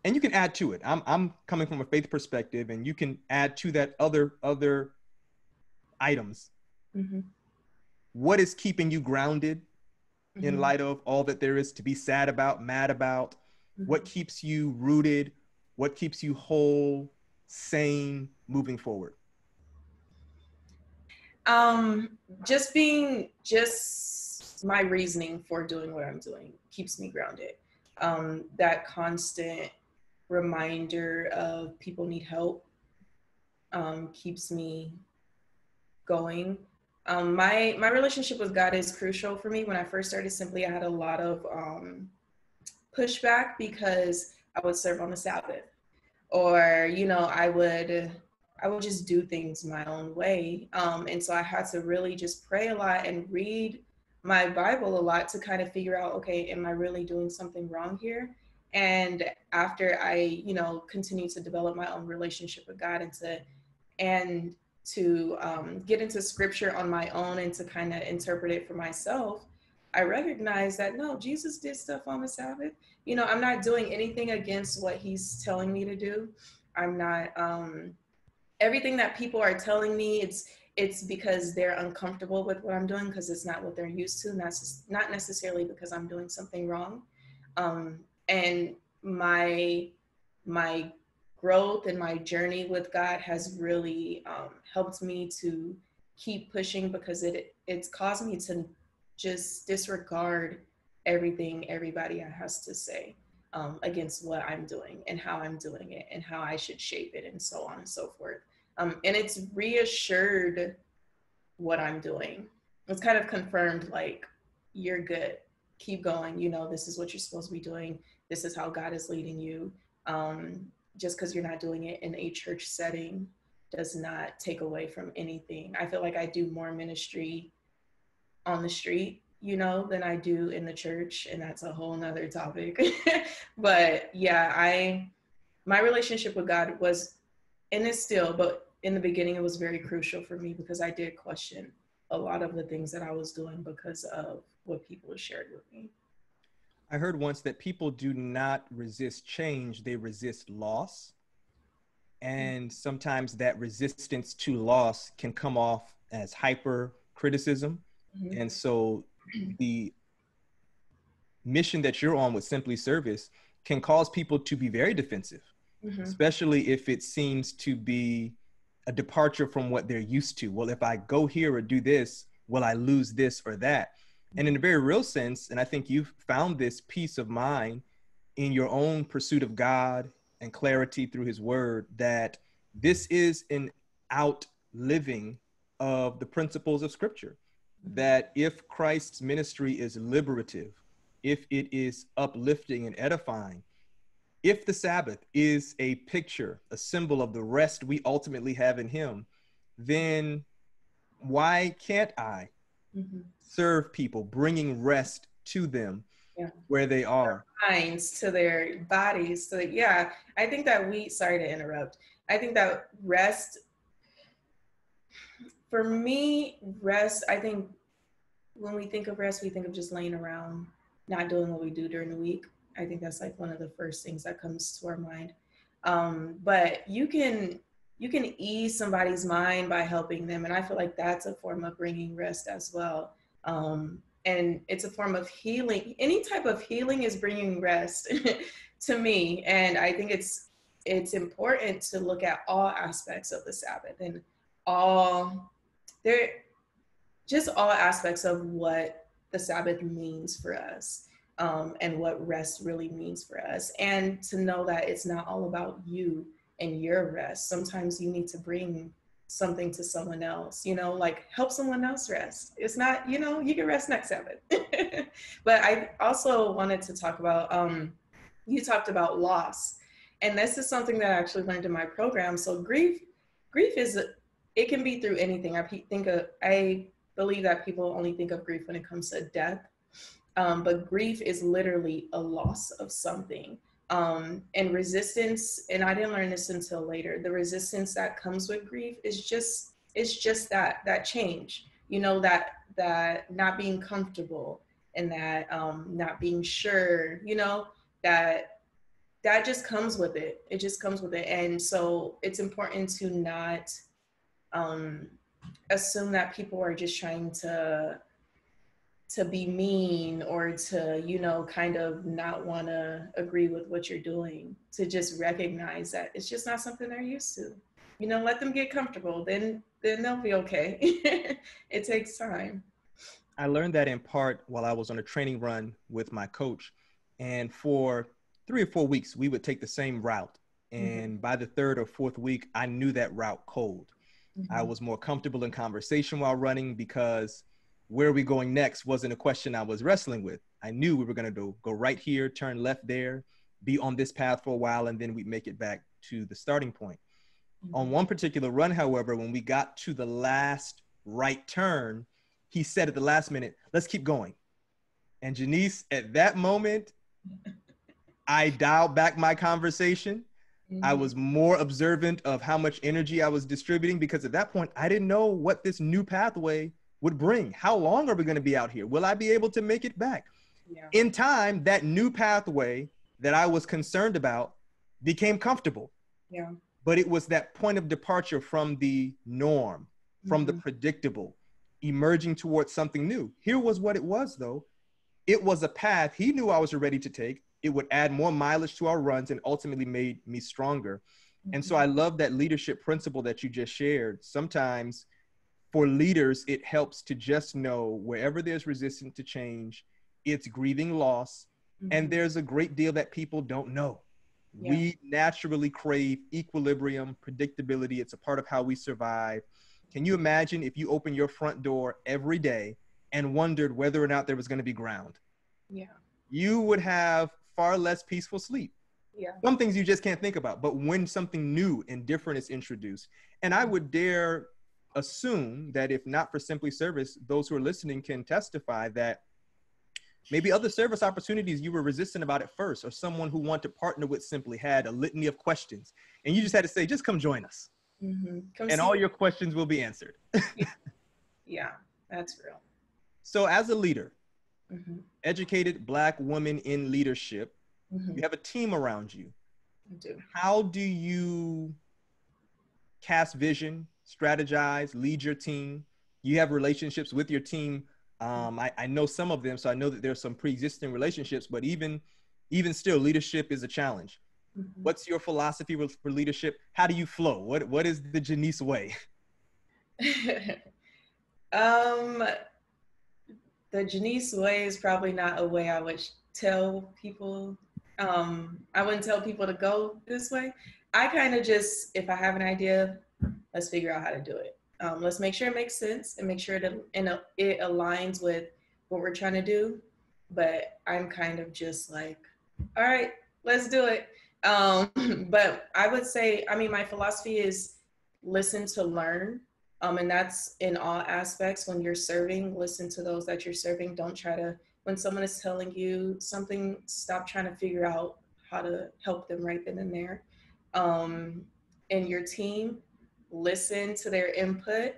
and you can add to it. I'm, I'm coming from a faith perspective, and you can add to that other other items. Mm-hmm. What is keeping you grounded mm-hmm. in light of all that there is to be sad about, mad about? Mm-hmm. What keeps you rooted? What keeps you whole? sane moving forward? Um, just being just my reasoning for doing what I'm doing keeps me grounded. Um, that constant reminder of people need help um, keeps me going. Um, my my relationship with God is crucial for me. When I first started Simpli, I had a lot of um, pushback because I would serve on the Sabbath. Or you know i would i would just do things my own way. Um, and so i had to really just pray a lot and read my bible a lot to kind of figure out okay am i really doing something wrong here? And after i you know continue to develop my own relationship with god and to and to um, get into scripture on my own and to kind of interpret it for myself I recognize that no, Jesus did stuff on the Sabbath. You know, I'm not doing anything against what he's telling me to do. I'm not um everything that people are telling me it's it's because they're uncomfortable with what I'm doing because it's not what they're used to that's not necessarily because I'm doing something wrong. Um and my my growth and my journey with God has really um, helped me to keep pushing because it it's caused me to just disregard everything everybody has to say um, against what I'm doing and how I'm doing it and how I should shape it and so on and so forth. Um, and it's reassured what I'm doing. It's kind of confirmed like, you're good, keep going. You know, this is what you're supposed to be doing. This is how God is leading you. Um, just because you're not doing it in a church setting does not take away from anything. I feel like I do more ministry on the street you know than i do in the church and that's a whole nother topic but yeah i my relationship with god was and it's still but in the beginning it was very crucial for me because i did question a lot of the things that i was doing because of what people shared with me i heard once that people do not resist change they resist loss and sometimes that resistance to loss can come off as hyper criticism Mm-hmm. And so the mission that you're on with Simpli Service can cause people to be very defensive, mm-hmm. especially if it seems to be a departure from what they're used to. Well, if I go here or do this, will I lose this or that? And in a very real sense, and I think you've found this peace of mind in your own pursuit of God and clarity through his word that this is an outliving of the principles of scripture. That if Christ's ministry is liberative, if it is uplifting and edifying, if the Sabbath is a picture, a symbol of the rest we ultimately have in Him, then why can't I mm-hmm. serve people, bringing rest to them yeah. where they are? minds to their bodies. So, yeah, I think that we, sorry to interrupt, I think that rest for me, rest, I think when we think of rest, we think of just laying around, not doing what we do during the week. I think that's like one of the first things that comes to our mind. Um, but you can you can ease somebody's mind by helping them, and I feel like that's a form of bringing rest as well. Um, and it's a form of healing. Any type of healing is bringing rest to me, and I think it's it's important to look at all aspects of the Sabbath and all there just all aspects of what the Sabbath means for us um, and what rest really means for us. And to know that it's not all about you and your rest. Sometimes you need to bring something to someone else, you know, like help someone else rest. It's not, you know, you can rest next Sabbath. but I also wanted to talk about, um, you talked about loss. And this is something that I actually learned in my program. So grief, grief is, it can be through anything. I think of, I believe that people only think of grief when it comes to death. Um, but grief is literally a loss of something. Um, and resistance, and I didn't learn this until later. The resistance that comes with grief is just it's just that that change. You know that that not being comfortable and that um, not being sure. You know that that just comes with it. It just comes with it, and so it's important to not um, assume that people are just trying to to be mean or to you know kind of not want to agree with what you're doing to just recognize that it's just not something they're used to you know let them get comfortable then then they'll be okay it takes time i learned that in part while i was on a training run with my coach and for three or four weeks we would take the same route mm-hmm. and mm-hmm. by the third or fourth week i knew that route cold Mm-hmm. I was more comfortable in conversation while running because where are we going next wasn't a question I was wrestling with. I knew we were going to go right here, turn left there, be on this path for a while, and then we'd make it back to the starting point. Mm-hmm. On one particular run, however, when we got to the last right turn, he said at the last minute, let's keep going. And Ja'Nece, at that moment, I dialed back my conversation Mm-hmm. I was more observant of how much energy I was distributing because at that point, I didn't know what this new pathway would bring. How long are we going to be out here? Will I be able to make it back? Yeah. In time, that new pathway that I was concerned about became comfortable. Yeah. But it was that point of departure from the norm, from mm-hmm. the predictable, emerging towards something new. Here was what it was, though. It was a path he knew I was ready to take it would add more mileage to our runs and ultimately made me stronger. Mm-hmm. And so I mm-hmm. love that leadership principle that you just shared. Sometimes for leaders, it helps to just know wherever there's resistance to change, it's grieving loss. Mm-hmm. And there's a great deal that people don't know. Yeah. We naturally crave equilibrium, predictability. It's a part of how we survive. Can you imagine if you open your front door every day and wondered whether or not there was going to be ground? Yeah. You would have far less peaceful sleep. Yeah. Some things you just can't think about, but when something new and different is introduced, and I would dare assume that if not for Simpli Service, those who are listening can testify that maybe other service opportunities you were resistant about at first, or someone who wanted to partner with Simpli had a litany of questions, and you just had to say, just come join us. Mm-hmm. and all your questions will be answered. yeah, that's real. So, as a leader, mm-hmm. educated black woman in leadership. Mm-hmm. You have a team around you. I do. How do you cast vision, strategize, lead your team? You have relationships with your team. Um, I, I know some of them, so I know that there's some pre-existing relationships, but even even still, leadership is a challenge. Mm-hmm. What's your philosophy for leadership? How do you flow? What what is the Ja'Nece way? um the Ja'Nece way is probably not a way I would tell people. Um, I wouldn't tell people to go this way. I kind of just, if I have an idea, let's figure out how to do it. Um, let's make sure it makes sense and make sure that it, it aligns with what we're trying to do. But I'm kind of just like, all right, let's do it. Um, but I would say, I mean, my philosophy is listen to learn um, and that's in all aspects. When you're serving, listen to those that you're serving. Don't try to, when someone is telling you something, stop trying to figure out how to help them right then and there. Um, and your team, listen to their input.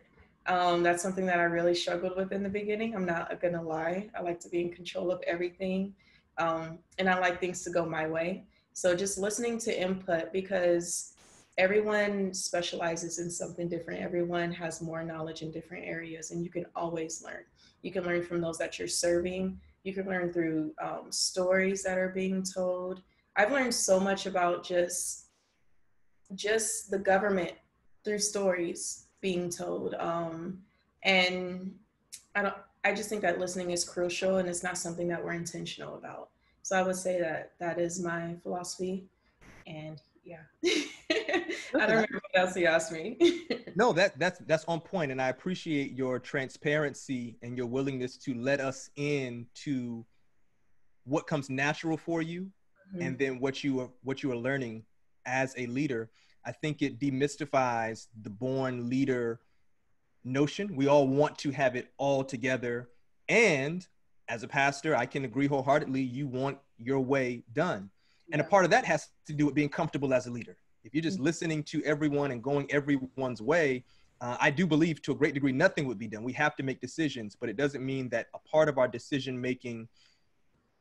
Um, that's something that I really struggled with in the beginning. I'm not gonna lie. I like to be in control of everything, um, and I like things to go my way. So just listening to input because everyone specializes in something different. Everyone has more knowledge in different areas, and you can always learn. You can learn from those that you're serving. You can learn through um, stories that are being told. I've learned so much about just just the government through stories being told. Um, and I don't. I just think that listening is crucial, and it's not something that we're intentional about. So I would say that that is my philosophy, and yeah. I don't remember what else he asked me. no, that that's that's on point, and I appreciate your transparency and your willingness to let us in to what comes natural for you, mm-hmm. and then what you are what you are learning as a leader. I think it demystifies the born leader notion. We all want to have it all together, and as a pastor, I can agree wholeheartedly. You want your way done. And a part of that has to do with being comfortable as a leader. If you're just mm-hmm. listening to everyone and going everyone's way, uh, I do believe to a great degree nothing would be done. We have to make decisions, but it doesn't mean that a part of our decision making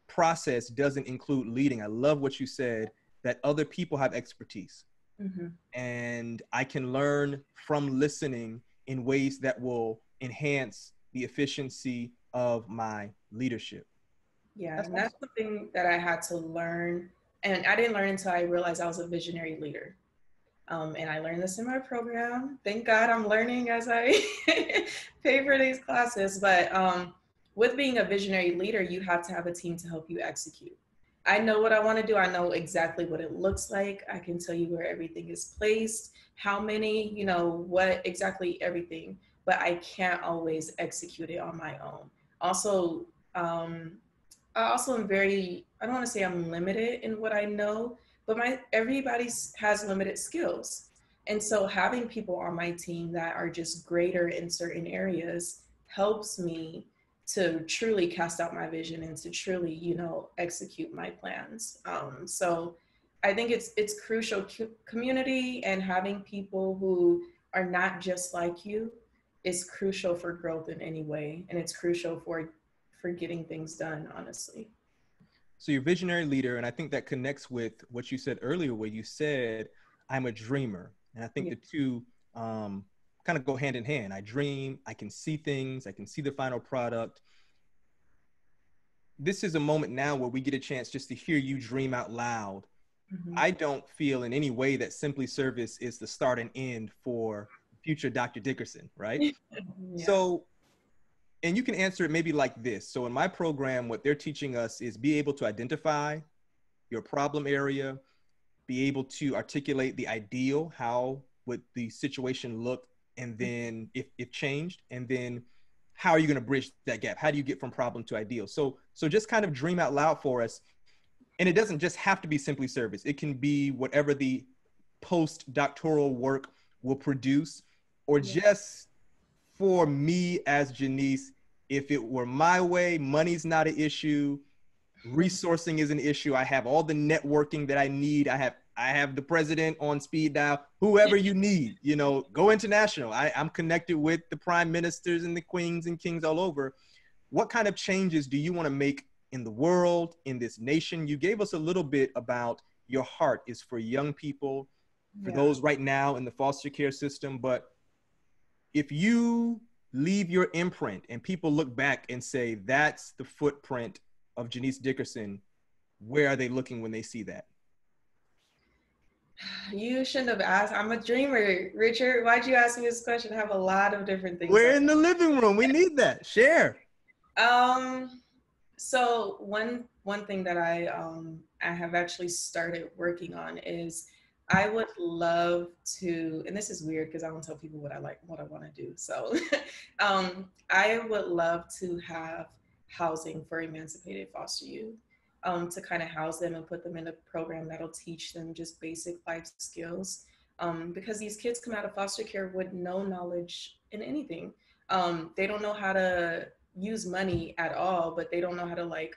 process doesn't include leading. I love what you said that other people have expertise. Mm-hmm. And I can learn from listening in ways that will enhance the efficiency of my leadership. Yeah, that's and that's something that I had to learn and I didn't learn until I realized I was a visionary leader. Um, and I learned this in my program. Thank God I'm learning as I pay for these classes. But um, with being a visionary leader, you have to have a team to help you execute. I know what I want to do. I know exactly what it looks like. I can tell you where everything is placed, how many, you know, what exactly everything, but I can't always execute it on my own. Also, um, I also am very, I don't want to say I'm limited in what I know, but my everybody has limited skills. And so having people on my team that are just greater in certain areas helps me to truly cast out my vision and to truly, you know, execute my plans. Um, so I think it's it's crucial community and having people who are not just like you is crucial for growth in any way and it's crucial for for getting things done, honestly. So you're visionary leader, and I think that connects with what you said earlier, where you said, "I'm a dreamer," and I think yeah. the two um, kind of go hand in hand. I dream, I can see things, I can see the final product. This is a moment now where we get a chance just to hear you dream out loud. Mm-hmm. I don't feel in any way that Simpli Service is the start and end for future Dr. Dickerson, right? yeah. So and you can answer it maybe like this. So in my program, what they're teaching us is be able to identify your problem area, be able to articulate the ideal, how would the situation look, and then if, if changed, and then how are you going to bridge that gap? How do you get from problem to ideal? So so just kind of dream out loud for us. And it doesn't just have to be simpli service. It can be whatever the post-doctoral work will produce, or yeah. just for me as Ja'Nece, if it were my way, money's not an issue, resourcing is an issue. I have all the networking that I need. I have I have the president on speed dial. Whoever you need, you know, go international. I, I'm connected with the prime ministers and the queens and kings all over. What kind of changes do you want to make in the world, in this nation? You gave us a little bit about your heart is for young people, for yeah. those right now in the foster care system, but if you leave your imprint and people look back and say that's the footprint of Ja'Nece Dickerson, where are they looking when they see that? You shouldn't have asked. I'm a dreamer, Richard. Why'd you ask me this question? I have a lot of different things. We're in the living room. We need that. Share. Um. So one one thing that I um I have actually started working on is I would love to, and this is weird because I don't tell people what I like, what I want to do. So, um, I would love to have housing for emancipated foster youth, um, to kind of house them and put them in a program that'll teach them just basic life skills. Um, because these kids come out of foster care with no knowledge in anything. Um, they don't know how to use money at all, but they don't know how to like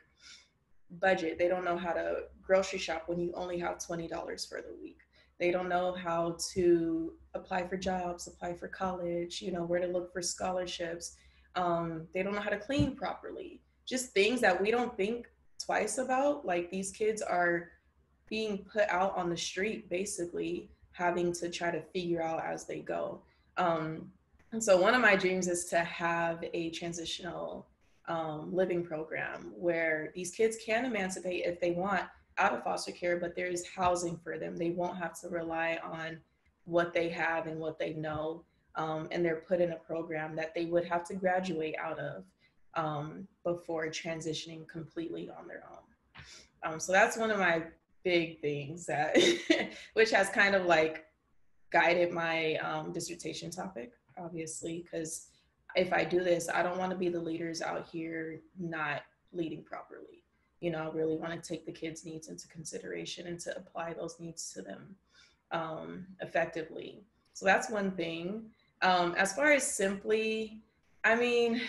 budget. They don't know how to grocery shop when you only have $20 for the week They don't know how to apply for jobs, apply for college, you know, where to look for scholarships. Um, they don't know how to clean properly. Just things that we don't think twice about. Like these kids are being put out on the street, basically having to try to figure out as they go. Um, and so one of my dreams is to have a transitional um, living program where these kids can emancipate if they want out of foster care, but there's housing for them. They won't have to rely on what they have and what they know. Um, and they're put in a program that they would have to graduate out of um, before transitioning completely on their own. Um, so that's one of my big things that, which has kind of like guided my um, dissertation topic, obviously, because if I do this, I don't want to be the leaders out here not leading properly. You know, I really want to take the kids' needs into consideration and to apply those needs to them um, effectively. So that's one thing. Um, as far as simpli, I mean,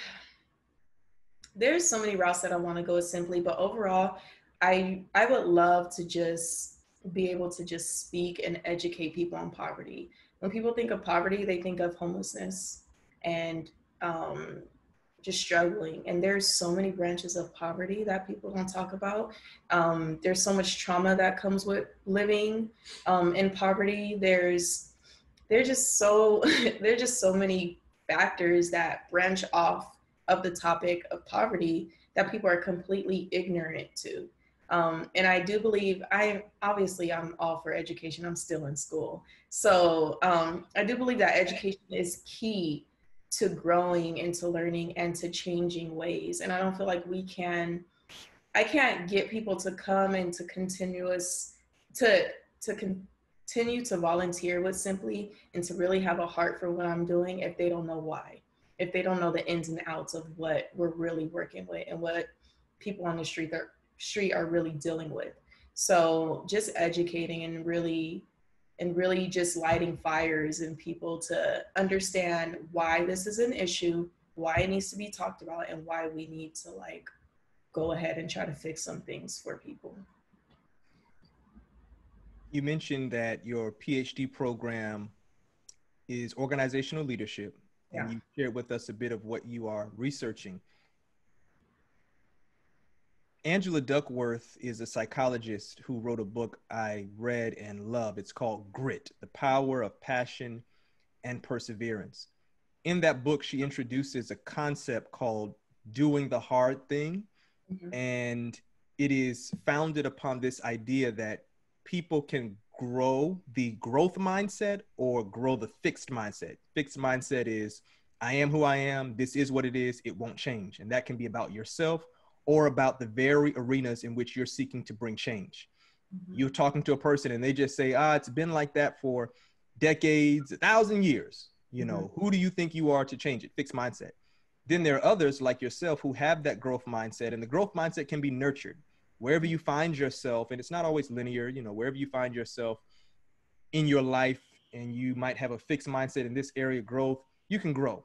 there's so many routes that I want to go simpli, but overall, I I would love to just be able to just speak and educate people on poverty. When people think of poverty, they think of homelessness and um, just struggling. And there's so many branches of poverty that people don't talk about. Um, there's so much trauma that comes with living um, in poverty. There's there's just so there's just so many factors that branch off of the topic of poverty that people are completely ignorant to. Um, and I do believe I obviously I'm all for education. I'm still in school, so um, I do believe that education is key to growing and to learning and to changing ways. And I don't feel like we can. I can't get people to come and to continuous to to continue to volunteer with simpli and to really have a heart for what I'm doing if they don't know why, if they don't know the ins and outs of what we're really working with and what people on the street are street are really dealing with. So just educating and really and really just lighting fires in people to understand why this is an issue, why it needs to be talked about, and why we need to like go ahead and try to fix some things for people. You mentioned that your PhD program is organizational leadership, yeah. and you shared with us a bit of what you are researching. Angela Duckworth is a psychologist who wrote a book I read and love. It's called Grit The Power of Passion and Perseverance. In that book, she introduces a concept called doing the hard thing. Mm-hmm. And it is founded upon this idea that people can grow the growth mindset or grow the fixed mindset. Fixed mindset is I am who I am, this is what it is, it won't change. And that can be about yourself or about the very arenas in which you're seeking to bring change. Mm-hmm. You're talking to a person and they just say, ah, it's been like that for decades, a thousand years. You know, mm-hmm. who do you think you are to change it? Fixed mindset. Then there are others like yourself who have that growth mindset, and the growth mindset can be nurtured wherever you find yourself. And it's not always linear, you know, wherever you find yourself in your life, and you might have a fixed mindset in this area of growth, you can grow.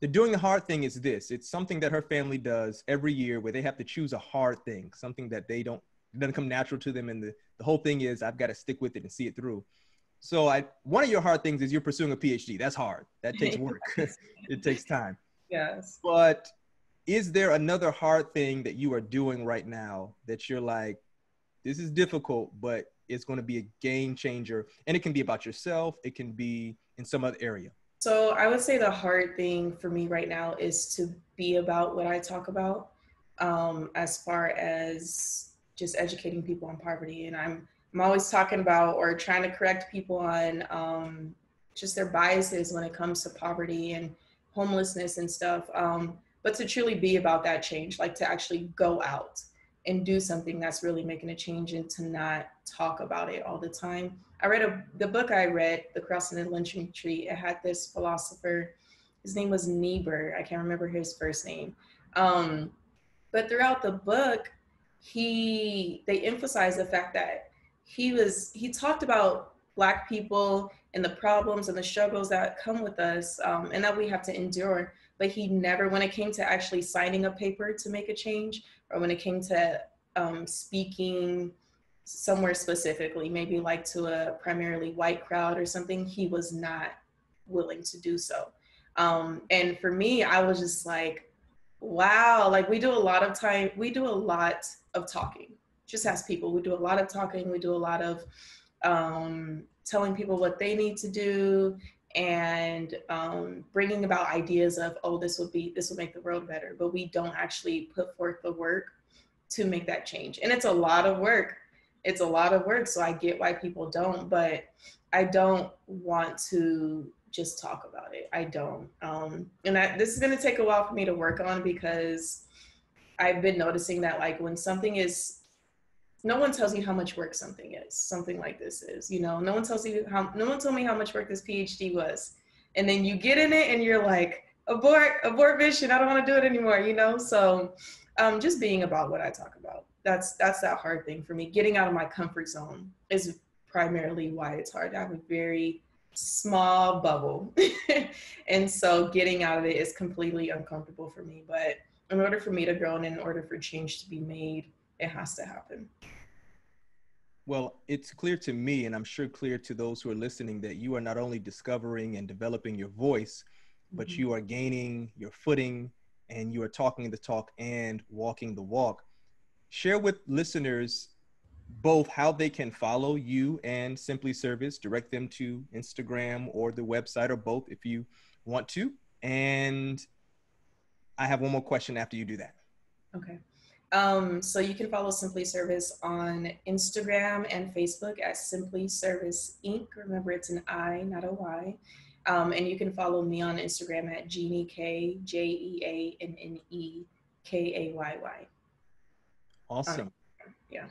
The doing the hard thing is this. It's something that her family does every year where they have to choose a hard thing something that they don't it doesn't come natural to them. And the, the whole thing is i've got to stick with it and see it through. So i one of your hard things is you're pursuing a phd that's hard. That takes work. It takes time. Yes. But is there another hard thing that you are doing right now that you're like this is difficult but it's going to be a game changer and it can be about yourself it can be in some other area so I would say the hard thing for me right now is to be about what I talk about, um, as far as just educating people on poverty. And I'm I'm always talking about or trying to correct people on um, just their biases when it comes to poverty and homelessness and stuff. Um, but to truly be about that change, like to actually go out and do something that's really making a change and to not talk about it all the time. I read a, the book I read, The Crossing and Lynching Tree. It had this philosopher, his name was Niebuhr. I can't remember his first name. Um, but throughout the book, he they emphasized the fact that he was he talked about black people and the problems and the struggles that come with us um, and that we have to endure but he never when it came to actually signing a paper to make a change or when it came to um, speaking somewhere specifically, maybe like to a primarily white crowd or something, he was not willing to do so. Um, and for me, I was just like, wow, like we do a lot of time, we do a lot of talking. Just ask people. We do a lot of talking. We do a lot of um, telling people what they need to do and um, bringing about ideas of, oh, this would be, this would make the world better. But we don't actually put forth the work to make that change. And it's a lot of work. It's a lot of work. So I get why people don't, but I don't want to just talk about it. I don't. Um, and I, this is going to take a while for me to work on because I've been noticing that like when something is, no one tells you how much work something is. Something like this is, you know, no one tells you how, no one told me how much work this PhD was. And then you get in it and you're like, abort, abort mission. I don't want to do it anymore, you know? So um, just being about what I talk about. That's, that's that hard thing for me. Getting out of my comfort zone is primarily why it's hard. I have a very small bubble. and so getting out of it is completely uncomfortable for me. But in order for me to grow and in order for change to be made, it has to happen. Well, it's clear to me, and I'm sure clear to those who are listening, that you are not only discovering and developing your voice, but mm-hmm. you are gaining your footing and you are talking the talk and walking the walk. Share with listeners both how they can follow you and Simpli Service, direct them to Instagram or the website or both if you want to. And I have one more question after you do that. Okay. Um, so you can follow Simpli Service on Instagram and Facebook at Simpli Service Inc. Remember, it's an I, not a Y. Um, and you can follow me on Instagram at Jeannie K J E A N N E K A Y Y. Awesome. Um, yeah.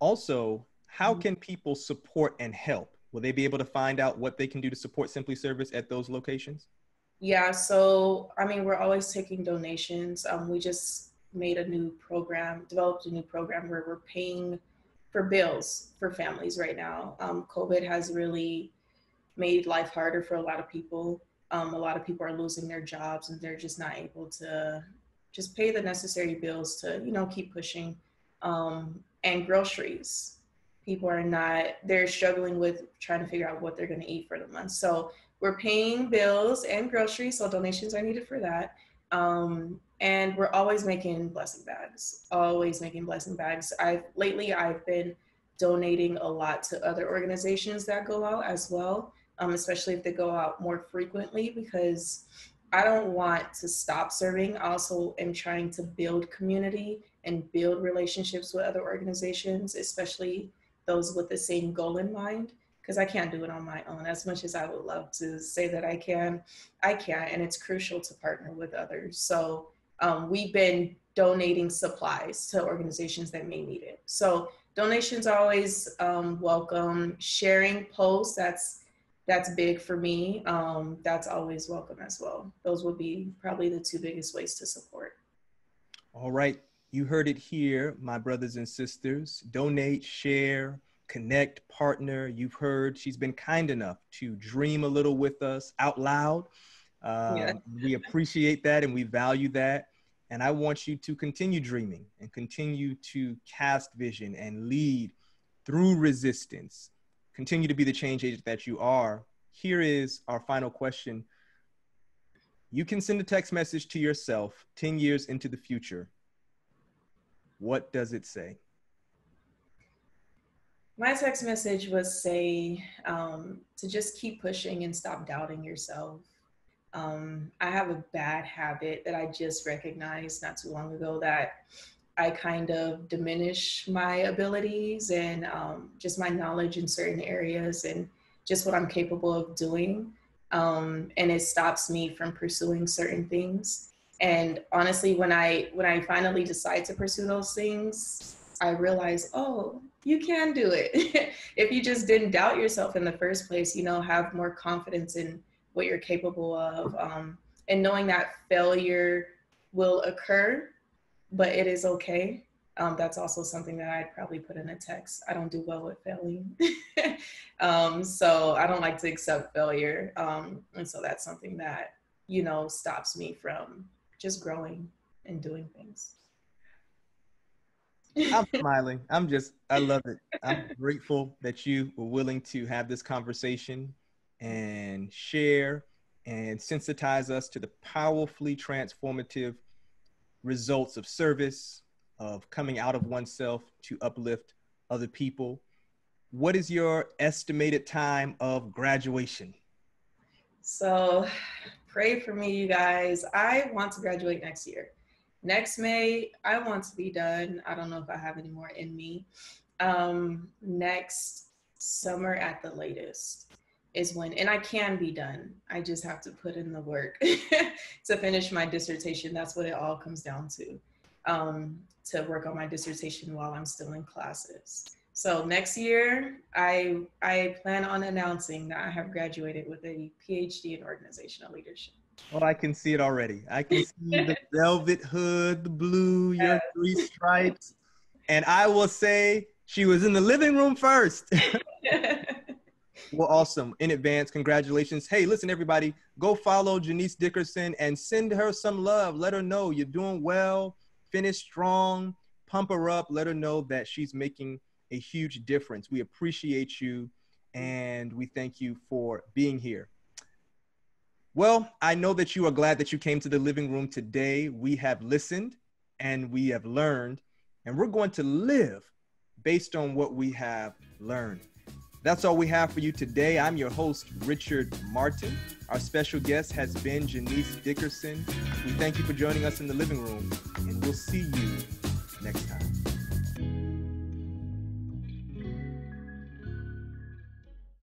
Also, how mm-hmm. can people support and help? Will they be able to find out what they can do to support Simpli Service at those locations? Yeah, so I mean, we're always taking donations. Um, we just made a new program, developed a new program where we're paying for bills for families right now. Um, COVID has really made life harder for a lot of people. Um, a lot of people are losing their jobs and they're just not able to just pay the necessary bills to, you know, keep pushing. Um, and groceries. People are not, they're struggling with trying to figure out what they're going to eat for the month. So we're paying bills and groceries, so donations are needed for that. Um, and we're always making blessing bags, always making blessing bags. I've lately I've been donating a lot to other organizations that go out as well, um, especially if they go out more frequently because I don't want to stop serving. I also am trying to build community and build relationships with other organizations, especially those with the same goal in mind. Because I can't do it on my own. As much as I would love to say that I can, I can't. And it's crucial to partner with others. So um, we've been donating supplies to organizations that may need it. So donations are always um, welcome. Sharing posts, that's that's big for me. Um, that's always welcome as well. Those would be probably the two biggest ways to support. All right. You heard it here, my brothers and sisters. Donate, share, connect, partner. You've heard she's been kind enough to dream a little with us out loud. Uh, yeah. we appreciate that and we value that. And I want you to continue dreaming and continue to cast vision and lead through resistance. Continue to be the change agent that you are. Here is our final question. You can send a text message to yourself 10 years into the future what does it say? My text message was say um, to just keep pushing and stop doubting yourself. Um, I have a bad habit that I just recognized not too long ago that I kind of diminish my abilities and um, just my knowledge in certain areas and just what I'm capable of doing. Um, and it stops me from pursuing certain things and honestly when i when i finally decide to pursue those things i realize oh you can do it if you just didn't doubt yourself in the first place you know have more confidence in what you're capable of um, and knowing that failure will occur but it is okay um, that's also something that I'd probably put in a text. I don't do well with failing. um, so I don't like to accept failure. Um, and so that's something that, you know, stops me from just growing and doing things. I'm smiling. I'm just, I love it. I'm grateful that you were willing to have this conversation and share and sensitize us to the powerfully transformative results of service, of coming out of oneself to uplift other people. What is your estimated time of graduation? So, pray for me, you guys. I want to graduate next year. Next May, I want to be done. I don't know if I have any more in me. Um, next summer at the latest is when, and I can be done. I just have to put in the work to finish my dissertation. That's what it all comes down to. Um, to work on my dissertation while I'm still in classes. So next year, I I plan on announcing that I have graduated with a PhD in organizational leadership. Oh, I can see it already. I can see the velvet hood, the blue, your yes. three stripes. And I will say she was in the living room first. well, awesome. In advance, congratulations. Hey, listen, everybody, go follow Ja'Nece Dickerson and send her some love. Let her know you're doing well, finish strong, pump her up, let her know that she's making a huge difference. We appreciate you and we thank you for being here. Well, I know that you are glad that you came to the living room today. We have listened and we have learned, and we're going to live based on what we have learned. That's all we have for you today. I'm your host, Richard Martin. Our special guest has been Ja'Nece Dickerson. We thank you for joining us in the living room, and we'll see you next time.